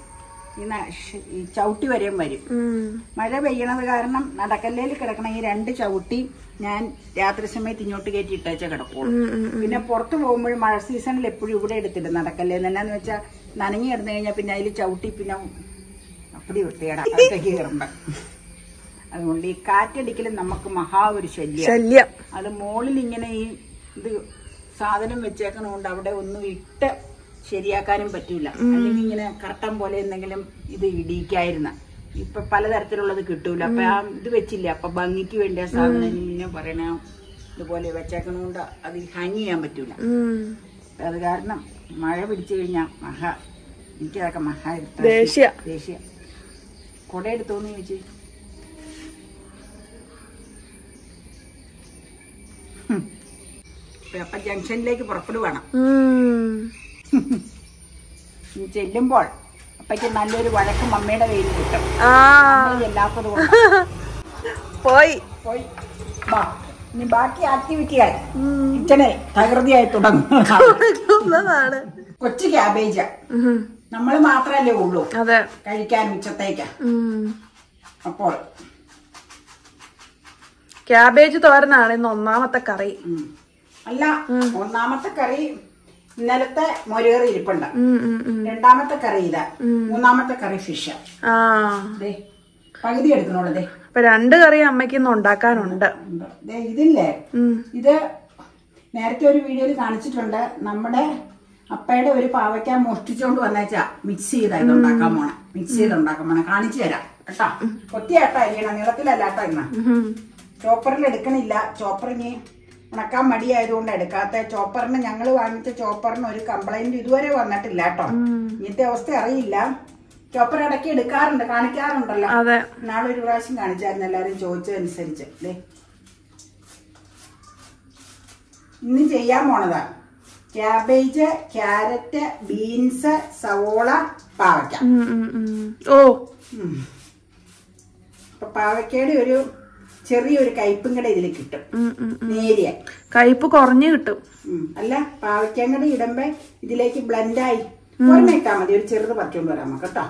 ഈ ചവിട്ടി വരെയും വരും. മഴ പെയ്യണത് കാരണം നടക്കല്ലേൽ കിടക്കണ ഈ രണ്ട് ചവിട്ടി ഞാൻ രാത്രി സമയത്ത് ഇങ്ങോട്ട് കയറ്റി ഇട്ടേച്ച കിടക്കുള്ളൂ. പിന്നെ പുറത്ത് പോകുമ്പോൾ മഴ സീസണിൽ എപ്പോഴും ഇവിടെ എടുത്തിട്ട് നടക്കല്ലേ എന്നാന്ന് വെച്ചാൽ നനഞ്ഞു കിടന്നു കഴിഞ്ഞാൽ പിന്നെ അതിൽ ചവിട്ടി പിന്നെ അപ്പടി വൃത്തിയേടാ അകത്തേക്ക് അതുകൊണ്ട് ഈ കാറ്റടിക്കലും നമുക്ക് മഹാ ഒരു ശല്യം. ശല്യം. അത് മുകളിൽ ഇങ്ങനെ ഈ ഇത് സാധനം വെച്ചേക്കണോണ്ട് അവിടെ ഒന്നും ഇട്ട് ശരിയാക്കാനും പറ്റൂല. അല്ലെങ്കിൽ ഇങ്ങനെ കർട്ടൻ പോലെ എന്തെങ്കിലും ഇത് ഇടിക്കായിരുന്ന ഇപ്പൊ പലതരത്തിലുള്ളത് കിട്ടൂല. അപ്പൊ ആ ഇത് വെച്ചില്ല. അപ്പൊ ഭംഗിക്ക് വേണ്ടി ആ സാധനം ഇങ്ങനെ പറയണ. ഇതുപോലെ വെച്ചേക്കണോണ്ട് അത് ഹാങ് ചെയ്യാൻ പറ്റൂല. അത് കാരണം മഴ പിടിച്ചു കഴിഞ്ഞാൽ മഹ. എനിക്കതൊക്കെ മഹ ദേഷ്യ. ദേഷ്യ. കുട എടുത്തോന്ന് ചോദിച്ചു അപ്പൊ ജംഗ്ഷനിലേക്ക് പുറപ്പെടുവാണ്. ചെല്ലുമ്പോൾ അപ്പയ്ക്ക് നല്ലൊരു വഴക്കും അമ്മയുടെ പേര് കിട്ടും. എല്ലാത്തത് പോയി. പോയി. ഇനി ബാക്കി ആക്ടിവിറ്റി ആയി തകൃതിയായി തുടങ്ങും ഉള്ളതാണ് കൊച്ചു ക്യാബേജ് നമ്മൾ നമ്മൾ മാത്രല്ലേ ഉള്ളൂ. അതെ. കഴിക്കാൻ ഉച്ചത്തേക്ക് അപ്പോൾ. ക്യാബേജ് തോരനാണ് ഇന്ന് ഒന്നാമത്തെ കറി. അല്ല ഒന്നാമത്തെ കറി ഇന്നലത്തെ മൊരേറി ഇരിപ്പുണ്ട്. രണ്ടാമത്തെ കറി ഇതാ. മൂന്നാമത്തെ കറി ഫിഷ് പകുതി എടുക്കണോളേ അപ്പൊ രണ്ട് കറി അമ്മയ്ക്ക് ഇന്ന് ഉണ്ടാക്കാനുണ്ട്. ഇതില്ലേ? ഇത് നേരത്തെ ഒരു വീഡിയോയിൽ കാണിച്ചിട്ടുണ്ട്. നമ്മുടെ അപ്പയുടെ ഒരു പാവയ്ക്ക മോഷ്ടിച്ചോണ്ട് വന്നേച്ചാ മിക്സ് ചെയ്താ ഇത് ഉണ്ടാക്കാൻ പോണ. മിക്സ് ചെയ്ത് ഉണ്ടാക്കാൻ പോണ. കാണിച്ചു തരാം. കേട്ടാ? കൊത്തിയാട്ടോ അരിയണം. നീളത്തിലല്ല കേട്ടോ ഇന്ന്. ചോപ്പറിൽ എടുക്കണില്ല. ചോപ്പറിന് ഉണക്കാൻ മടിയായതുകൊണ്ട് എടുക്കാത്ത ചോപ്പറിന് ഞങ്ങൾ വാങ്ങിച്ച ചോപ്പറിന് ഒരു കംപ്ലൈന്റ് ഇതുവരെ വന്നിട്ടില്ല കേട്ടോ. ഇന്നത്തെ അവസ്ഥ അറിയില്ല. ചോപ്പർ ഇടയ്ക്ക് എടുക്കാറുണ്ട് കാണിക്കാറുണ്ടല്ലോ. നാളെ ഒരു പ്രാവശ്യം കാണിച്ചായിരുന്നു എല്ലാരും ചോദിച്ചതനുസരിച്ച്. അല്ലേ ഇന്ന് ചെയ്യാൻ പോണതാ. ക്യാബേജ് ക്യാരറ്റ് ബീൻസ് സവോള പാവയ്ക്ക. ഓ. പാവയ്ക്കയുടെ ഒരു ചെറിയൊരു കയ്പും കൂടെ ഇതിൽ കിട്ടും. നേരിയ കയ്പ് കുറഞ്ഞു കിട്ടും. അല്ല പാവയ്ക്കാൻ കൂടെ ഇടുമ്പോ ഇതിലേക്ക് ബ്ലെൻഡായി ഇട്ടാ മതി. ഒരു ചെറുത് പറിച്ചോണ്ട് വരാം നമുക്ക് കേട്ടോ.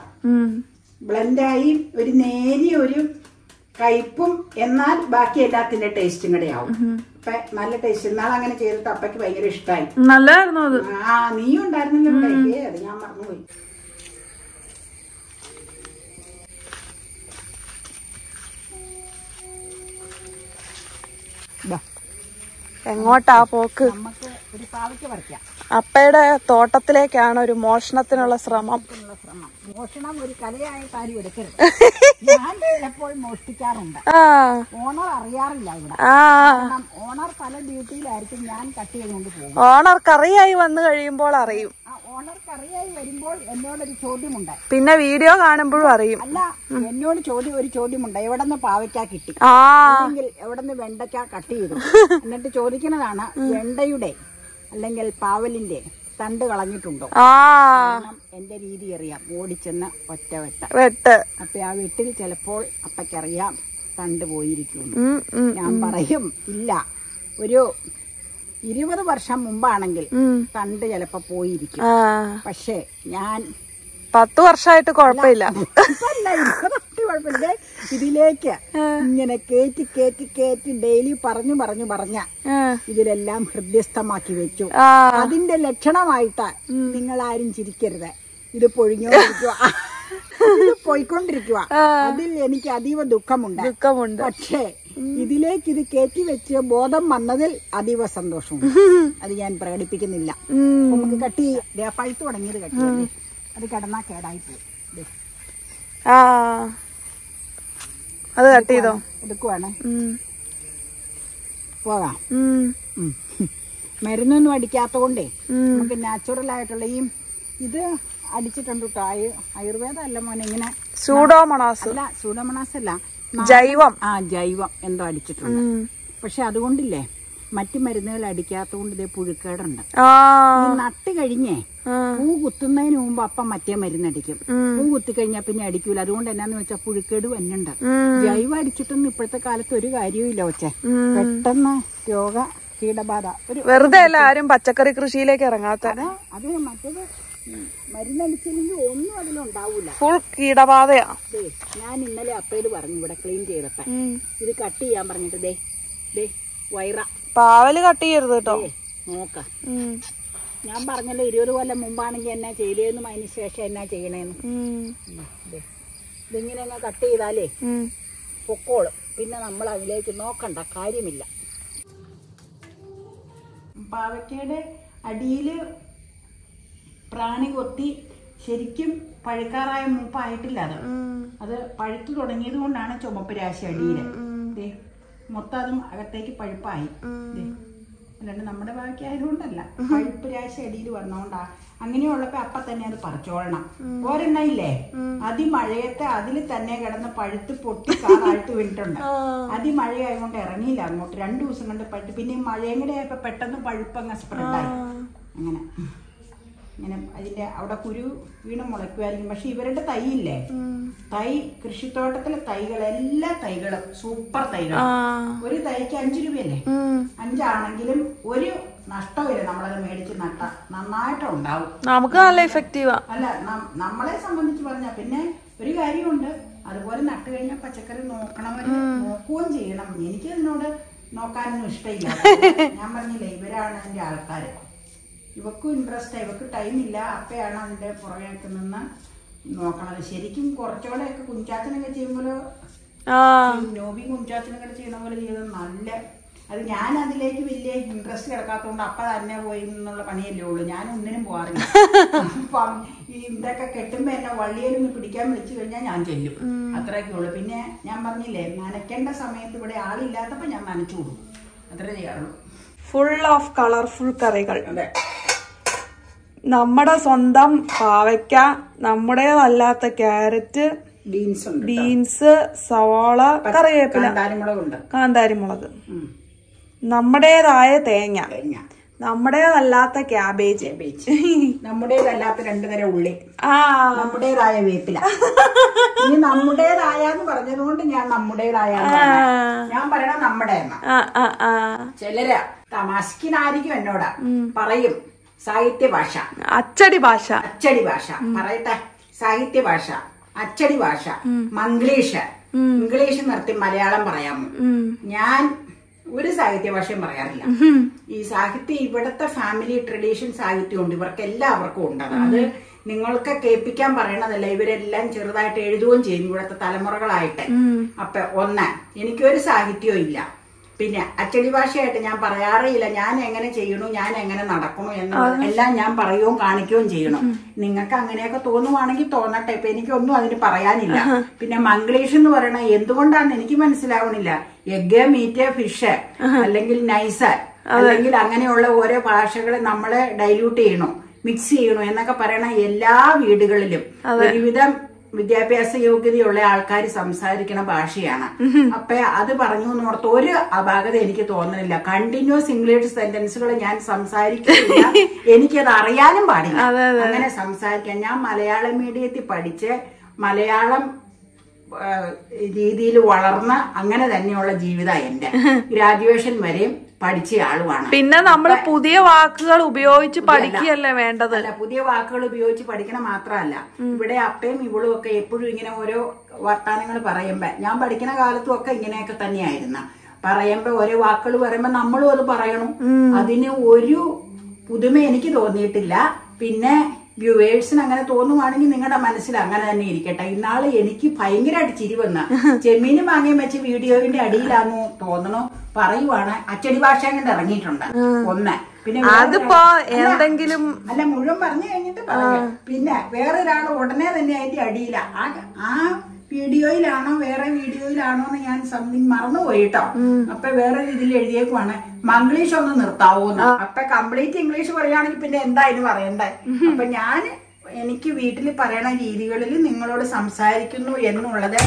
ബ്ലെൻഡായി ഒരു നേരിയ ഒരു കയ്പും എന്നാൽ ബാക്കി എല്ലാത്തിന്റെ ടേസ്റ്റും കൂടെ ആവും. അപ്പൊ നല്ല ടേസ്റ്റ്. എന്നാൽ അങ്ങനെ ചെയ്തിട്ട് അപ്പയ്ക്ക് ഭയങ്കര ഇഷ്ടമായി നല്ലതായിരുന്നു ആ നീ ഉണ്ടായിരുന്നല്ലോ. അത് ഞാൻ മറന്നുപോയി. എങ്ങോട്ടാ പോക്ക്? അപ്പയുടെ തോട്ടത്തിലേക്കാണ് ഒരു മോഷണത്തിനുള്ള ശ്രമം. മോഷണം ഒരു കലയായ കാര്യം എടുക്കരുത്. ഞാൻ ചിലപ്പോൾ മോഷ്ടിക്കാറുണ്ട്. ഓണർ അറിയാറില്ല ഇവിടെ. ഓണർ പല ഡ്യൂട്ടിയിലായിരിക്കും ഞാൻ കട്ട് ചെയ്തുകൊണ്ട് പോകും ഓണർ അറിയായി വന്നു കഴിയുമ്പോൾ അറിയും. ഓണർക്ക് അറിയായി വരുമ്പോൾ എന്നോടൊരു ചോദ്യമുണ്ട്. പിന്നെ വീഡിയോ കാണുമ്പോഴും അറിയും. അല്ല എന്നോട് ചോദ്യം ഒരു ചോദ്യമുണ്ട്. എവിടെ നിന്ന് പാവയ്ക്ക കിട്ടി? അല്ലെങ്കിൽ എവിടെ നിന്ന് വെണ്ടയ്ക്ക കട്ട് ചെയ്തു? എന്നിട്ട് ചോദിക്കുന്നതാണ് വെണ്ടയുടെ അല്ലെങ്കിൽ പാവലിന്റെ തണ്ട് കളഞ്ഞിട്ടുണ്ടോ? എന്റെ രീതി അറിയാം. ഓടിച്ചെന്ന് ഒറ്റ വെട്ട. വെട്ട്. അപ്പൊ ആ വെട്ടിൽ ചിലപ്പോൾ അപ്പക്കറിയാം തണ്ട് പോയിരിക്കുന്നു ഞാൻ പറയും ഇല്ല. ഒരു ഇരുപത് വർഷം മുമ്പാണെങ്കിൽ തണ്ട് ചിലപ്പോ പോയിരിക്കും. പക്ഷേ ഞാൻ പത്ത് വർഷമായിട്ട് കുഴപ്പമില്ല. ഇതിലേക്ക് ഇങ്ങനെ കേറ്റി കേറ്റി കേറ്റി ഡെയിലി പറഞ്ഞു പറഞ്ഞു പറഞ്ഞ ഇതിലെല്ലാം ഹൃദ്യസ്ഥമാക്കി വെച്ചു. അതിന്റെ ലക്ഷണമായിട്ട് നിങ്ങൾ ആരും ചിരിക്കരുത്. ഇത് പൊഴിഞ്ഞോണ്ടിരിക്കുക ഇത് പോയിക്കൊണ്ടിരിക്കുക അതിൽ എനിക്ക് അതീവ ദുഃഖമുണ്ട്. ദുഃഖമുണ്ട്. പക്ഷേ ഇതിലേക്ക് ഇത് കയറ്റി വെച്ച് ബോധം വന്നതിൽ അതീവ സന്തോഷമുണ്ട്. അത് ഞാൻ പ്രകടിപ്പിക്കുന്നില്ല. നമുക്ക് കട്ടി പഴുത്തു തുടങ്ങിയത് കട്ടി അത് കിടന്നാ കേടായി പോയിതോ അത് കട്ട് ചെയ്തോ? എടുക്കുവാണ്. പോകാം. മരുന്നൊന്നും അടിക്കാത്ത കൊണ്ടേ നമുക്ക് നാച്ചുറൽ ആയിട്ടുള്ള ഈ ഇത് അടിച്ചിട്ടുണ്ട് കേട്ടോ. ആയു ആയുർവേദം അല്ല മോനെ ഇങ്ങനെ സൂഡോമണാസ്. അല്ല സൂഡോമണാസ് അല്ല ജൈവം. ആ ജൈവം എന്തോ അടിച്ചിട്ടുണ്ട്. പക്ഷെ അതുകൊണ്ടില്ലേ മറ്റു മരുന്നുകൾ അടിക്കാത്തതുകൊണ്ട് ഇതേ പുഴുക്കേടുണ്ട്. നട്ട് കഴിഞ്ഞേ. പൂ കുത്തുന്നതിന് മുമ്പ് അപ്പം മറ്റേ മരുന്നടിക്കും. പൂ കുത്തി കഴിഞ്ഞാൽ പിന്നെ അടിക്കൂല. അതുകൊണ്ട് എന്നാന്ന് വെച്ചാൽ പുഴുക്കേട് വന്നുണ്ട്. ജൈവം അടിച്ചിട്ടൊന്നും ഇപ്പോഴത്തെ കാലത്ത് ഒരു കാര്യവുമില്ല ഒച്ചേ പെട്ടെന്ന് രോഗ കീടബാധ ഒരു വെറുതെ അല്ല ആരും പച്ചക്കറി കൃഷിയിലേക്ക് ഇറങ്ങാത്ത അത് മറ്റേത് മരുന്നടിച്ചില്ലെങ്കിൽ ഒന്നും അതിലുണ്ടാവൂല. ഫുൾ കീടബാധയാ. ഞാൻ ഇന്നലെ അപ്പയോട് പറഞ്ഞു ഇവിടെ ക്ലീൻ ചെയ്തപ്പ. ഇത് കട്ട് ചെയ്യാൻ പറഞ്ഞിട്ട് ദേ ദേ വൈറ പാവൽ കട്ട് ചെയ്യരുത് കേട്ടോ. നോക്ക. ഞാൻ പറഞ്ഞല്ലോ ഇരുപത് കൊല്ലം മുമ്പാണെങ്കിൽ എന്നാ ചെയ്തേന്നും അതിന് ശേഷം എന്നാ ചെയ്യണേന്ന്. ഇതിങ്ങനെ അങ്ങ് കട്ട് ചെയ്താലേ. പൊക്കോളും. പിന്നെ നമ്മൾ അതിലേക്ക് നോക്കണ്ട കാര്യമില്ല. പാവയ്ക്കയുടെ അടിയിൽ പ്രാണി കൊത്തി ശരിക്കും പഴുക്കാറായ മൂപ്പായിട്ടില്ല അത്. അത് പഴുത്തു തുടങ്ങിയത് കൊണ്ടാണ് ചുമപ്പ് രാശി അടിയിൽ ദേ മൊത്തം അതും അകത്തേക്ക് പഴുപ്പായി. അല്ലാണ്ട് നമ്മുടെ ബാക്കി ആയതുകൊണ്ടല്ല പഴുപ്പ് രാശി അടിയിൽ വന്നോണ്ടാ. അങ്ങനെയുള്ളപ്പോ അപ്പൊ തന്നെ അത് പറിച്ചോളണം. ഒരെണ്ണയില്ലേ അതിമഴയത്തെ അതിൽ തന്നെ കിടന്ന് പഴുത്ത് പൊട്ടി കാറായിട്ട് വീണിട്ടുണ്ട്. അതിമഴയായതുകൊണ്ട് ഇറങ്ങിയില്ല അങ്ങോട്ട്. രണ്ടു ദിവസം കൊണ്ട് പഴുത്ത്. പിന്നെ മഴയും കൂടെ ആയപ്പോ പെട്ടെന്ന് പഴുപ്പങ്ങ് സ്പ്രെഡായി അങ്ങനെ. ഇങ്ങനെ അതിന്റെ അവിടെ കുരു വീണ് മുളയ്ക്കുമായിരിക്കും പക്ഷെ ഇവരുടെ തൈ ഇല്ലേ തൈ കൃഷിത്തോട്ടത്തിലെ തൈകൾ എല്ലാ തൈകളും സൂപ്പർ തൈകൾ ഒരു തൈക്ക് അഞ്ചു രൂപയല്ലേ. അഞ്ചാണെങ്കിലും ഒരു നഷ്ടമില്ല നമ്മളത് മേടിച്ച് നട്ട നന്നായിട്ട് ഉണ്ടാവും. നമുക്ക് നല്ല എഫക്റ്റീവാ അല്ല നമ്മളെ സംബന്ധിച്ച് പറഞ്ഞാ പിന്നെ ഒരു കാര്യമുണ്ട്. അതുപോലെ നട്ടു കഴിഞ്ഞാൽ പച്ചക്കറി നോക്കണവര് നോക്കുകയും ചെയ്യണം. എനിക്ക് അതിനോട് നോക്കാനൊന്നും ഇഷ്ടമില്ല. ഞാൻ പറഞ്ഞില്ലേ ഇവരാണ് എന്റെ ആൾക്കാര്. ഇവക്കും ഇൻട്രസ്റ്റ് ഇവക്ക് ടൈം ഇല്ല. അപ്പയാണ് അതിന്റെ പുറകേക്ക് നിന്ന് നോക്കണത്. ശരിക്കും കുറച്ചുകൂടെയൊക്കെ കുഞ്ചാച്ചനൊക്കെ ചെയ്യുമ്പോഴോ ആ. നോബി കുഞ്ചാച്ചനൊക്കെ ചെയ്യുന്ന പോലെ ചെയ്തത് നല്ല. അത് ഞാൻ അതിലേക്ക് വലിയ ഇൻട്രസ്റ്റ് കിടക്കാത്തതുകൊണ്ട് അപ്പ തന്നെ പോയി എന്നുള്ള പണിയല്ലേ ഉള്ളൂ. ഞാൻ ഒന്നിനും പോകാറില്ല അപ്പം ഈ ഇതൊക്കെ കെട്ടുമ്പോ എന്നെ വള്ളിയിലൊന്ന് പിടിക്കാൻ വിളിച്ചു കഴിഞ്ഞാൽ ഞാൻ ചെല്ലും. അത്രയൊക്കെ ഉള്ളൂ. പിന്നെ ഞാൻ പറഞ്ഞില്ലേ നനയ്ക്കേണ്ട സമയത്ത് ഇവിടെ ആളില്ലാത്തപ്പോ ഞാൻ നനച്ചു കൊടുക്കും. അത്രേ ചെയ്യാറുള്ളൂ. ഫുൾ ഓഫ് കളർഫുൾ കറികൾ. അതെ. നമ്മുടെ സ്വന്തം പാവയ്ക്ക നമ്മുടേതല്ലാത്ത ക്യാരറ്റ് ബീൻസ് ബീൻസ് സവാള കറിവേപ്പില കാന്താരിമുളക്. കാന്താരി മുളക് നമ്മുടേതായ തേങ്ങ. നമ്മുടേതല്ലാത്ത ക്യാബേജ്. നമ്മുടേതല്ലാത്ത രണ്ടു തരം ഉള്ളി. ആ. നമ്മുടേതായ വേപ്പില. ഇനി നമ്മുടേതായെന്ന് പറഞ്ഞതുകൊണ്ട് ഞാൻ നമ്മുടേതായ ഞാൻ പറയണ നമ്മുടെ ചിലര് തമാശക്കിനായിരിക്കും എന്നോടാ. പറയും. സാഹിത്യ ഭാഷ അച്ചടി ഭാഷ അച്ചടി ഭാഷ പറയട്ടെ സാഹിത്യ ഭാഷ അച്ചടി ഭാഷ മംഗ്ലീഷ് ഇംഗ്ലീഷ് നിർത്തി മലയാളം പറയാമോ? ഞാൻ ഒരു സാഹിത്യ ഭാഷയും പറയാറില്ല ഈ സാഹിത്യം ഇവിടുത്തെ ഫാമിലി ട്രഡീഷൻ സാഹിത്യമുണ്ട്. ഇവർക്ക് എല്ലാവർക്കും ഉണ്ട് അത്. അത് നിങ്ങൾക്ക് കേൾപ്പിക്കാൻ പറയണതല്ല. ഇവരെല്ലാം ചെറുതായിട്ട് എഴുതുകയും ചെയ്യും ഇവിടുത്തെ തലമുറകളായിട്ട്. അപ്പൊ ഒന്ന് എനിക്കൊരു സാഹിത്യവും ഇല്ല. പിന്നെ അച്ചടി ഭാഷയായിട്ട് ഞാൻ പറയാറേയില്ല. ഞാൻ എങ്ങനെ ചെയ്യണു ഞാൻ എങ്ങനെ നടക്കണു എന്ന് എല്ലാം ഞാൻ പറയുകയും കാണിക്കുകയും ചെയ്യണം. നിങ്ങൾക്ക് അങ്ങനെയൊക്കെ തോന്നുവാണെങ്കിൽ തോന്നട്ടെ. ഇപ്പൊ എനിക്കൊന്നും അതിന് പറയാനില്ല. പിന്നെ മംഗ്ലീഷ് എന്ന് പറയണ എന്തുകൊണ്ടാണ് എനിക്ക് മനസ്സിലാവണില്ല. എഗ് മീറ്റ് ഫിഷ് അല്ലെങ്കിൽ നൈസ് അല്ലെങ്കിൽ അങ്ങനെയുള്ള ഓരോ ഭാഷകൾ നമ്മൾ ഡൈല്യൂട്ട് ചെയ്യണു മിക്സ് ചെയ്യണു എന്നൊക്കെ പറയണ എല്ലാ വീടുകളിലും ഒരുവിധം വിദ്യാഭ്യാസ യോഗ്യതയുള്ള ആൾക്കാർ സംസാരിക്കുന്ന ഭാഷയാണ്. അപ്പൊ അത് പറഞ്ഞു എന്ന് ഓർത്ത് ഒരു അപാകത എനിക്ക് തോന്നുന്നില്ല. കണ്ടിന്യൂസ് ഇംഗ്ലീഷ് സെന്റൻസുകൾ ഞാൻ സംസാരിക്കുന്നില്ല. എനിക്കത് അറിയാനും പാടില്ല അങ്ങനെ സംസാരിക്കാൻ ഞാൻ മലയാളം മീഡിയത്തിൽ പഠിച്ച് മലയാളം രീതിയിൽ വളർന്ന അങ്ങനെ തന്നെയുള്ള ജീവിതം എന്റെ ഗ്രാജുവേഷൻ വരെയും പഠിച്ച ആളുമാണ് പിന്നെ നമ്മൾ പുതിയ വാക്കുകൾ ഉപയോഗിച്ച് പഠിക്കുകയല്ലേ വേണ്ടത്? അല്ല പുതിയ വാക്കുകൾ ഉപയോഗിച്ച് പഠിക്കണം മാത്രമല്ല. ഇവിടെ അപ്പയും ഇവളും ഒക്കെ എപ്പോഴും ഇങ്ങനെ ഓരോ വർത്തമാനങ്ങൾ പറയുമ്പോ ഞാൻ പഠിക്കുന്ന കാലത്തും ഒക്കെ ഇങ്ങനെയൊക്കെ തന്നെയായിരുന്നു. പറയുമ്പോ ഓരോ വാക്കുകൾ പറയുമ്പോ നമ്മളും അത് പറയണം. അതിന് ഒരു പുതുമ എനിക്ക് തോന്നിയിട്ടില്ല. പിന്നെ വ്യൂവേഴ്സിന് അങ്ങനെ തോന്നുവാണെങ്കിൽ നിങ്ങളുടെ മനസ്സിൽ അങ്ങനെ തന്നെ ഇരിക്കട്ടെ. ഇന്നാൾ എനിക്ക് ഭയങ്കരമായിട്ട് ചിരി വന്ന ചെമ്മീനും വാങ്ങിയും വെച്ച് വീഡിയോവിന്റെ അടിയിലാണെന്ന് തോന്നണു. പറയുവാണ് അച്ചടി ഭാഷ അങ്ങനെ ഇറങ്ങിയിട്ടുണ്ട്. ഒന്ന്. പിന്നെ അതിപ്പോ എന്തെങ്കിലും അല്ല മുഴുവൻ പറഞ്ഞു കഴിഞ്ഞിട്ട് പറയാം പിന്നെ വേറെ ഒരാൾ ഉടനെ തന്നെ അതിന്റെ അടിയില. ആ ആ വീഡിയോയിലാണോ വേറെ വീഡിയോയിലാണോന്ന് ഞാൻ സംതിങ് മറന്നുപോയിട്ടോ. അപ്പൊ വേറെ രീതിയിൽ എഴുതിയേക്കുവാണ്. മംഗ്ലീഷ് ഒന്ന് നിർത്താവൂന്ന്. അപ്പൊ കംപ്ലീറ്റ് ഇംഗ്ലീഷ് പറയുകയാണെങ്കിൽ പിന്നെ എന്തായാലും പറയണ്ടേ? അപ്പൊ ഞാൻ എനിക്ക് വീട്ടിൽ പറയണ രീതികളിൽ നിങ്ങളോട് സംസാരിക്കുന്നു എന്നുള്ളത്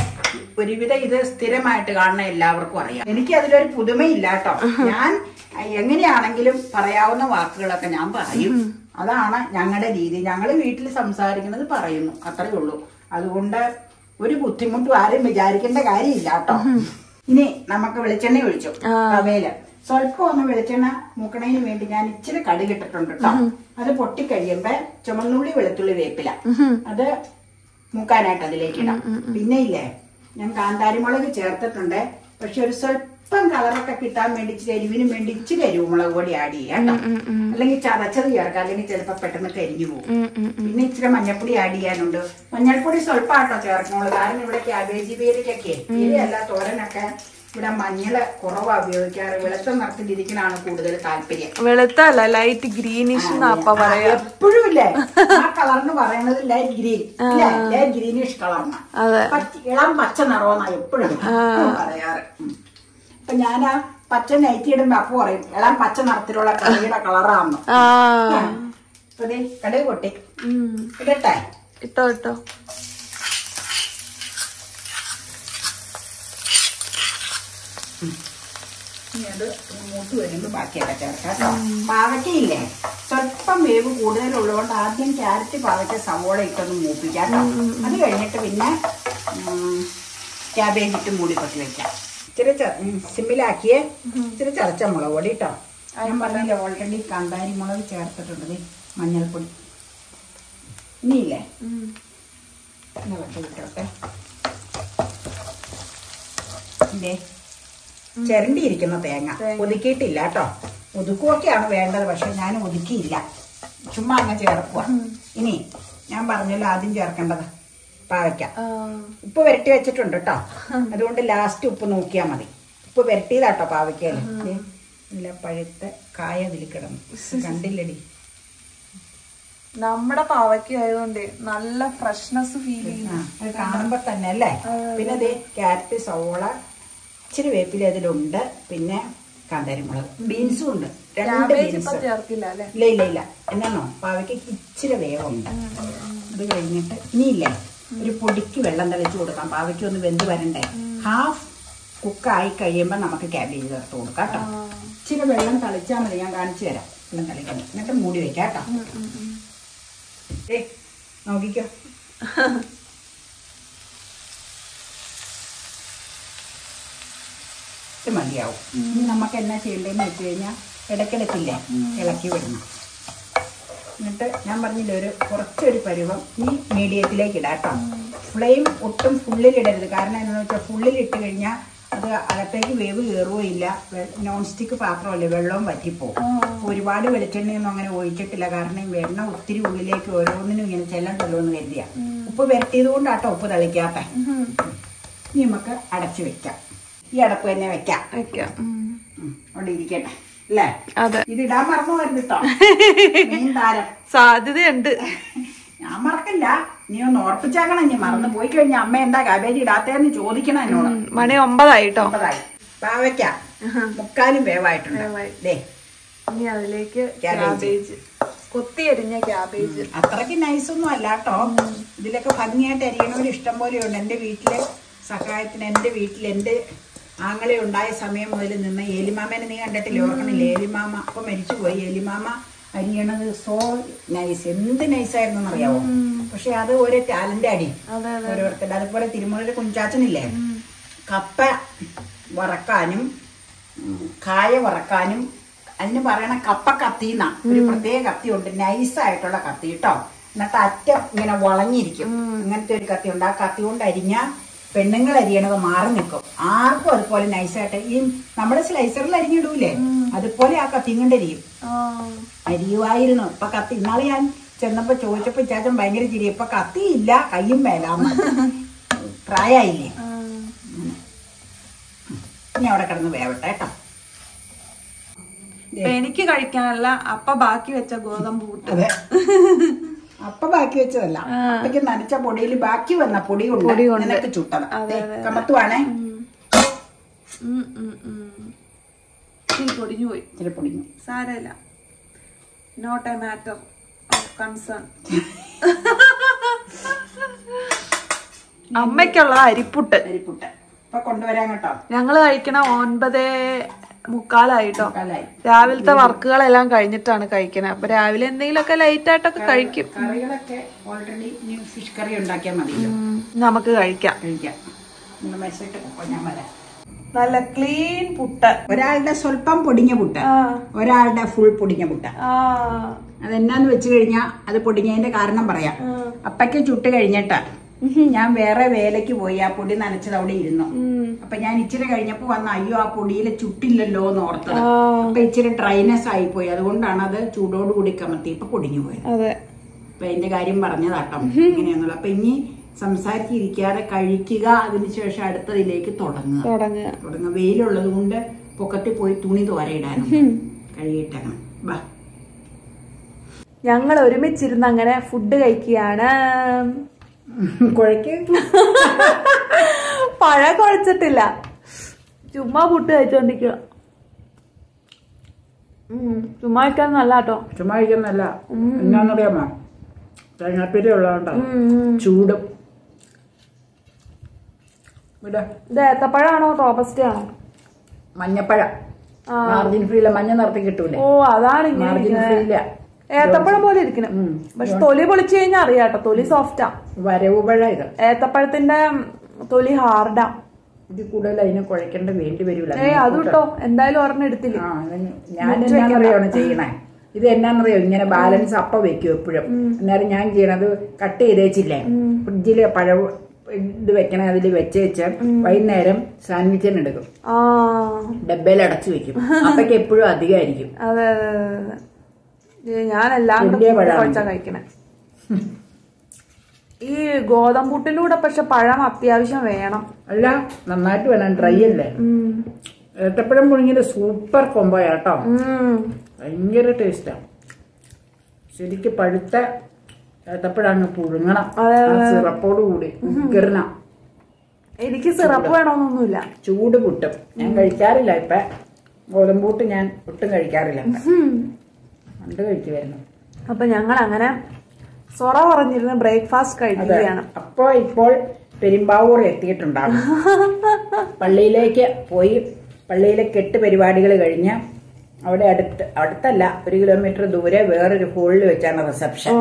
ഒരുവിധം ഇത് സ്ഥിരമായിട്ട് കാണുന്ന എല്ലാവർക്കും അറിയാം. എനിക്ക് അതിലൊരു പുതുമയില്ല കേട്ടോ. ഞാൻ എങ്ങനെയാണെങ്കിലും പറയാവുന്ന വാക്കുകളൊക്കെ ഞാൻ പറയും. അതാണ് ഞങ്ങളുടെ രീതി. ഞങ്ങൾ വീട്ടിൽ സംസാരിക്കുന്നത് പറയുന്നു. അത്രയേ ഉള്ളൂ. അതുകൊണ്ട് ഒരു ബുദ്ധിമുട്ടും ആരും വിചാരിക്കേണ്ട കാര്യമില്ല കേട്ടോ. ഇനി നമുക്ക് വെളിച്ചെണ്ണ ഒഴിച്ചു. തവയിൽ സ്വല്പം ഒന്ന് വെളിച്ചെണ്ണ മുക്കണതിന് വേണ്ടി ഞാൻ ഇച്ചിരി കടുക് ഇട്ടിട്ടുണ്ട് കേട്ടോ അത് പൊട്ടിക്കഴിയുമ്പോ ചുമന്നുള്ളി വെളുത്തുള്ളി വേപ്പില. അത് മൂക്കാനായിട്ട് അതിലേക്ക് ഇടാം. പിന്നെ ഇല്ലേ ഞാൻ കാന്താരിമുളക് ചേർത്തിട്ടുണ്ട്. പക്ഷെ ഒരു സ്വല്പം കളറൊക്കെ കിട്ടാൻ വേണ്ടി ഇച്ചിരി എരിവിനും വേണ്ടി ഇച്ചിരി എരിവുമുളക് പൊടി ആഡ് ചെയ്യാം അല്ലെങ്കിൽ ചതച്ചത് ചേർക്കാം. അല്ലെങ്കിൽ ചിലപ്പോ പെട്ടെന്ന് കരിഞ്ഞു പോകും. പിന്നെ ഇച്ചിരി മഞ്ഞൾപ്പൊടി ആഡ് ചെയ്യാനുണ്ട്. മഞ്ഞൾപ്പൊടി സ്വല്പമാട്ടോ ചേർക്കണുള്ളൂ കാരണം ഇവിടെ ക്യാബേജ് പേരിക്കൊക്കെ അല്ല തോരനൊക്കെ ഇവിടെ മഞ്ഞൾ കുറവാ ഉപയോഗിക്കാറ്. വെളുത്ത നിറത്തിലിരിക്കണാണ് കൂടുതൽ താല്പര്യം. വെളുത്തല്ല ലൈറ്റ് ഗ്രീനിഷ് പറയാ. എപ്പോഴും ഇല്ലേ? ആ കളറിന് പറയുന്നത് ലൈറ്റ് ഗ്രീൻ ലൈറ്റ് ഗ്രീനിഷ് കളറിന് അതെ. ഇളം പച്ച നിറവെന്നാ എപ്പോഴും പറയാറ്. അപ്പൊ ഞാൻ ആ പച്ച നൈറ്റി ഇടുമ്പോ അപ്പൊ പറയും ഇളം പച്ച നിറത്തിലുള്ള കളിയുടെ കളറാന്ന് കടുക് പൊട്ടി. ഇടട്ടെ. ഇട്ടോ ഇട്ടോ. ഇനി അത് മൂത്ത് വരുമ്പോ ബാക്കിയൊക്കെ ചേർക്കാം കേട്ടോ? പാവയ്ക്കയില്ലേ? സ്വല്പം വേവ് കൂടുതലുള്ളതുകൊണ്ട് ആദ്യം ക്യാരറ്റ് പാവയ്ക്ക സവോള ഇട്ടൊന്ന് മൂപ്പിക്കാം അത് കഴിഞ്ഞിട്ട് പിന്നെ ക്യാബേജ് ഇട്ട് മൂടി കൊട്ടി വെക്കാം ഇച്ചിരി സിമ്മിലാക്കിയേ ഇച്ചിരി ചതച്ച മുളക് പൊടി കേട്ടോ. ഞാൻ പറഞ്ഞില്ലേ ഓൾറെഡി കാന്താരി മുളക് ചേർത്തിട്ടുണ്ട് മഞ്ഞൾപ്പൊടി. ഇനിയില്ലേ? ഇളക്കി വിട്ടോട്ടെ ഇതേ ചിരണ്ടിയിരിക്കുന്ന തേങ്ങ. ഒതുക്കിയിട്ടില്ല കേട്ടോ. ഒതുക്കുവൊക്കെയാണ് വേണ്ടത് പക്ഷെ ഞാൻ ഒതുക്കിയില്ല. ചുമ്മാ അങ്ങ് ചേർക്കുക ഇനി ഞാൻ പറഞ്ഞല്ലോ ആദ്യം ചേർക്കേണ്ടത് പാവയ്ക്ക. ഉപ്പ് വരട്ടി വെച്ചിട്ടുണ്ട് കേട്ടോ. അതുകൊണ്ട് ലാസ്റ്റ് ഉപ്പ് നോക്കിയാൽ മതി. ഉപ്പ് വരട്ടിയതാട്ടോ പാവയ്ക്ക ദേ, നല്ല പഴുത്ത കായ അതിൽ കിടന്നു. കണ്ടില്ലടി. നമ്മുടെ പാവയ്ക്ക ആയതുകൊണ്ട് നല്ല ഫ്രഷ്നെസ് ഫീൽ ചെയ്യുന്നു. കാണുമ്പോ തന്നെ അല്ലേ? പിന്നെ ദേ ക്യാരറ്റ് സവോള ഇച്ചിരി വേപ്പില അതിലുണ്ട്. പിന്നെ കാന്താരിമുളക്. ബീൻസും ഉണ്ട്. രണ്ട് ബീൻസ്. ഇല്ല ഇല്ല ഇല്ല. എന്നാണോ പാവയ്ക്ക് ഇച്ചിരി വേവുണ്ട്. അത് കഴിഞ്ഞിട്ട് ഇനിയില്ലേ? ഒരു പൊടിക്ക് വെള്ളം തളിച്ച് കൊടുക്കാം. പാവയ്ക്ക് ഒന്ന് വെന്ത് വരണ്ടേ? ഹാഫ് കുക്കായി കഴിയുമ്പോൾ നമുക്ക് ക്യാബേജ് ചേർത്ത് കൊടുക്കാം കേട്ടോ. ഇച്ചിരി വെള്ളം തളിച്ചാൽ മതി. ഞാൻ കാണിച്ചു തരാം. വെള്ളം തളിക്കണം എന്നിട്ട് മൂടി വെക്കാം കേട്ടോ. ഏ നോക്കിക്കോ. ഇത് മതിയാവും. ഇനി നമുക്ക് എന്നാ ചെയ്യേണ്ടതെന്ന് വെച്ച് കഴിഞ്ഞാൽ ഇടയ്ക്കിടയ്ക്കില്ലേ ഇളക്കി വിടണം. എന്നിട്ട് ഞാൻ പറഞ്ഞില്ല ഒരു കുറച്ചൊരു പരുവം ഈ മീഡിയത്തിലേക്ക് ഇടാട്ടോ ഫ്ലെയിം ഒട്ടും ഫുള്ളിലിടരുത് കാരണം എന്താണെന്ന് വെച്ചാൽ ഫുള്ളിലിട്ട് കഴിഞ്ഞാൽ അത് അകത്തേക്ക് വേവ് കയറുകയില്ല നോൺ സ്റ്റിക്ക് പാത്രമല്ലേ വെള്ളവും വറ്റിപ്പോവും. ഒരുപാട് വെളിച്ചെണ്ണയൊന്നും അങ്ങനെ ഒഴിച്ചിട്ടില്ല. കാരണം വെണ്ണ ഒത്തിരി ഉള്ളിലേക്ക് ഓരോന്നിനും ഇങ്ങനെ ചെല്ലണ്ടല്ലോ എന്ന് കരുതിയ ഉപ്പ് വരട്ടിയത് കൊണ്ടാട്ടോ ഉപ്പ് തളിക്കാത്ത. ഇനി നമുക്ക് അടച്ചു വെക്കാം. ഈ അടപ്പ് തന്നെ വെക്കാം. അവിടെ ഇരിക്കട്ടെ. അല്ലേ? അതെ. ഇത് ഇടാൻ മറന്നു വരുന്നിട്ടോ താരം. സാധ്യതയുണ്ട്. ഞാൻ മറക്കില്ല. നീ ഒന്ന് ഓർപ്പിച്ചാക്കണം. ഇനി മറന്നു പോയി കഴിഞ്ഞ അമ്മ എന്താ കാബേജ് ഇടാത്തേന്ന് ചോദിക്കണം എന്നോട്. മണി ഒമ്പതായിട്ടോ ഒമ്പതായി. പാവയ്ക്ക മുക്കാലും വേവായിട്ടുണ്ട്. ഇനി അതിലേക്ക്. ക്യാബേജ് കൊത്തി അരിഞ്ഞ ക്യാബേജ് അത്രയ്ക്ക് നൈസൊന്നും അല്ല കേട്ടോ ഇതിലൊക്കെ ഭംഗിയായിട്ട് അരിയണവർ ഇഷ്ടം പോലെയുണ്ട് എന്റെ വീട്ടിൽ സഹായത്തിന് എന്റെ വീട്ടിൽ എന്റെ ആങ്ങളെ ഉണ്ടായ സമയം മുതൽ നിന്ന് ഏലിമാമേനെ നീ കണ്ടിട്ടില്ലേ? ഓർക്കണില്ലേ? ഏലിമാമ അപ്പൊ മരിച്ചുപോയി. ഏലിമാമ അരിയണത് സോ നൈസ് എന്ത് നൈസായിരുന്നു അറിയാവോ പക്ഷെ അത് ഓരോ ടാലന്റ് അടി ഓരോരുത്തരുടെ അതുപോലെ തിരുമുറയുടെ കുഞ്ചാച്ചനില്ലേ? കപ്പ വറക്കാനും കായ വറക്കാനും അതിന് പറയണ കപ്പ കത്തിന്ന. ഒരു പ്രത്യേക കത്തി ഉണ്ട് നൈസായിട്ടുള്ള കത്തി കേട്ടോ എന്നിട്ട് അറ്റം ഇങ്ങനെ വളഞ്ഞിരിക്കും. അങ്ങനത്തെ ഒരു കത്തി ഉണ്ട് ആ കത്തി കൊണ്ട് അരിഞ്ഞ പെണ്ണുങ്ങൾ അരിയണത് മാറി നിൽക്കും. ആർക്കും അതുപോലെ നൈസായിട്ട് ഈ നമ്മുടെ സ്ലൈസറിൽ അരിഞ്ഞിടൂലേ? അതുപോലെ ആ കത്തി കൊണ്ട് അരിയും. ആ. അരിയുമായിരുന്നു. ഇപ്പൊ കത്തി ഇന്നാളെ ഞാൻ ചെന്നപ്പോ ചോദിച്ചപ്പോ ചാച്ചൻ ഭയങ്കര ചിരി. ഇപ്പൊ കത്തിയില്ല കയ്യും മേലാന്ന് പ്രായമായില്ലേ ഇനി അവിടെ കിടന്ന് വേവട്ടെ കേട്ടോ. എനിക്ക് കഴിക്കാനല്ല അപ്പ ബാക്കി വെച്ച ഗോതമ്പ് കൂട്ട് അതെ. അപ്പൊ ബാക്കി വെച്ചതല്ല. അപ്പക്ക് നനച്ച പൊടിയിൽ ബാക്കി വന്ന പൊടി കൊണ്ട് നിനക്ക് ചുട്ടത്. കമത്തുവാണേ. പൊടിഞ്ഞു പോയി. ഇച്ചിരി പൊടിഞ്ഞു. സാരമില്ല. Not a matter of concern അമ്മയ്ക്കുള്ള അരിപ്പുട്ട്. അരിപ്പുട്ട്. ഇപ്പൊ കൊണ്ടുവരാൻ കേട്ടോ. ഞങ്ങൾ കഴിക്കണ ഒൻപതേ മുക്കാലായിട്ടോ? കാലായി രാവിലത്തെ വർക്കുകളെല്ലാം കഴിഞ്ഞിട്ടാണ് കഴിക്കുന്നത് അപ്പൊ രാവിലെ എന്തെങ്കിലുമൊക്കെ ലൈറ്റ് ആയിട്ടൊക്കെ കഴിക്കും. കറികളൊക്കെ ഓൾറെഡി ഫിഷ് കറി ഉണ്ടാക്കിയാൽ നമുക്ക് കഴിക്കാം. കഴിക്കാം. ഞാൻ വരാം. നല്ല ക്ലീൻ പുട്ട്. ഒരാളുടെ സ്വല്പം പൊടിഞ്ഞ പുട്ട്. ഒരാളുടെ ഫുൾ പൊടിഞ്ഞ പുട്ട്. അതെന്നാന്ന് വെച്ച് കഴിഞ്ഞാൽ അത് പൊടിഞ്ഞതിന്റെ കാരണം പറയാം. അപ്പയ്ക്ക് ചുട്ട് കഴിഞ്ഞിട്ട് ഞാൻ വേറെ വേലയ്ക്ക് പോയി ആ പൊടി നനച്ചത് അവിടെ ഇരുന്നു. അപ്പൊ ഞാൻ ഇച്ചിരി കഴിഞ്ഞപ്പോ വന്ന അയ്യോ ആ പൊടിയിൽ ചുട്ടില്ലല്ലോ എന്ന് ഓർത്തത് അപ്പൊ ഇച്ചിരി ഡ്രൈനെസ് ആയി പോയി. അതുകൊണ്ടാണ് അത് ചൂടോടുകൂടി കമത്തി ഇപ്പൊ പൊടിഞ്ഞു പോയത്. അപ്പൊ എന്റെ കാര്യം പറഞ്ഞതാട്ടോ. ഇങ്ങനെയാന്നുള്ളത് അപ്പൊ ഇനി സംസാരിച്ചിരിക്കാതെ കഴിക്കുക അതിനുശേഷം അടുത്തതിലേക്ക് തുടങ്ങുക. തുടങ്ങുക. തുടങ്ങുക. വെയിലുള്ളത് കൊണ്ട് പൊക്കത്തിൽ പോയി തുണി തോരയിടാനും കഴുകിയിട്ടാണ് ബാ. ഞങ്ങൾ ഒരുമിച്ചിരുന്ന് അങ്ങനെ ഫുഡ് കഴിക്കുകയാണ്. കുഴക്ക്? പഴ കുഴച്ചിട്ടില്ല. ചുമ്മാ പുട്ട് കഴിച്ചോണ്ടിരിക്കുക ചുമ്മാ കഴിക്കാൻ നല്ല. കേട്ടോ ചുമ്മാ കഴിക്കുന്നല്ല എന്നാന്നറിയാമോ? തേങ്ങാപ്പീര ഉള്ളതുകൊണ്ടോ. ചൂടും. ഇത് ഏത്തപ്പഴമാണോ റോബസ്റ്റ് ആണോ? മഞ്ഞപ്പഴം. മാർജിൻ ഫ്രീല മഞ്ഞ നിറത്തി കിട്ടൂലേ? ഓ അതാണ് മാർജിൻ ഇരിക്കണെ. ഏത്തപ്പഴം പോലെ ഇരിക്കണം. പക്ഷെ തൊലി പൊളിച്ചു കഴിഞ്ഞാൽ അറിയാട്ടോ തൊലി സോഫ്റ്റാ വരവ് പഴം ഇത്. ഏത്തപ്പഴത്തിന്റെ തൊലി ഹാർഡാ ഇത് കൂടുതൽ അതിനെ കുഴക്കേണ്ട വേണ്ടി വരില്ല ഏ അത് കേട്ടോ. എന്തായാലും ഒരെണ്ണം എടുത്തില്ല? ഞാൻ ചെയ്യണേ? ഇത് എന്നാന്നറിയോ? ഇങ്ങനെ ബാലൻസ് അപ്പ വെക്കും എപ്പോഴും. അന്നേരം ഞാൻ ചെയ്യണത് കട്ട് ചെയ്തേച്ചില്ലേ? ഫ്രിഡ്ജിൽ പഴം ഇത് വെക്കണേ അതിൽ വെച്ച് വെച്ച് വൈകുന്നേരം സാൻഡ്വിച്ചിന് എടുക്കും. ആ. ഡബ്ബയിൽ അടച്ചു വെക്കും. അപ്പൊക്കെ എപ്പോഴും അധികമായിരിക്കും കുഴച്ചാ കഴിക്കണേ. ഈ ഗോതമ്പൂട്ടിന്റെ കൂടെ പക്ഷെ പഴം അത്യാവശ്യം വേണം. അല്ല നന്നായിട്ട് വേണം. ഡ്രൈ അല്ലേ. ഏത്തപ്പഴം പുഴുങ്ങിയത് സൂപ്പർ കൊമ്പോ കേട്ടോ ഭയങ്കര ടേസ്റ്റാ. ശരിക്ക് പഴുത്ത ഏത്തപ്പഴം അങ്ങ് പുഴുങ്ങണം സിറപ്പോട് കൂടി. ഉഗ്രന. എനിക്ക് സിറപ്പ് വേണമെന്നൊന്നുമില്ല ചൂട് കൂട്ടും ഞാൻ കഴിക്കാറില്ല ഇപ്പൊ. ഗോതമ്പൂട്ട് ഞാൻ ഒട്ടും കഴിക്കാറില്ല. പണ്ട് കഴിക്കുമായിരുന്നു അപ്പൊ ഞങ്ങൾ അങ്ങനെ സൊറ പറഞ്ഞിരുന്ന ബ്രേക്ക്ഫാസ്റ്റ് കഴിക്കുകയാണ് അപ്പോൾ ഇപ്പോൾ പെരുമ്പാവൂർ എത്തിയിട്ടുണ്ടാകും. പള്ളിയിലേക്ക് പോയി പള്ളിയിലെ കെട്ട് പരിപാടികൾ കഴിഞ്ഞ് അവിടെ അടുത്ത് അടുത്തല്ല ഒരു കിലോമീറ്റർ ദൂരെ വേറൊരു ഹോളിൽ വെച്ചാണ് റിസപ്ഷൻ.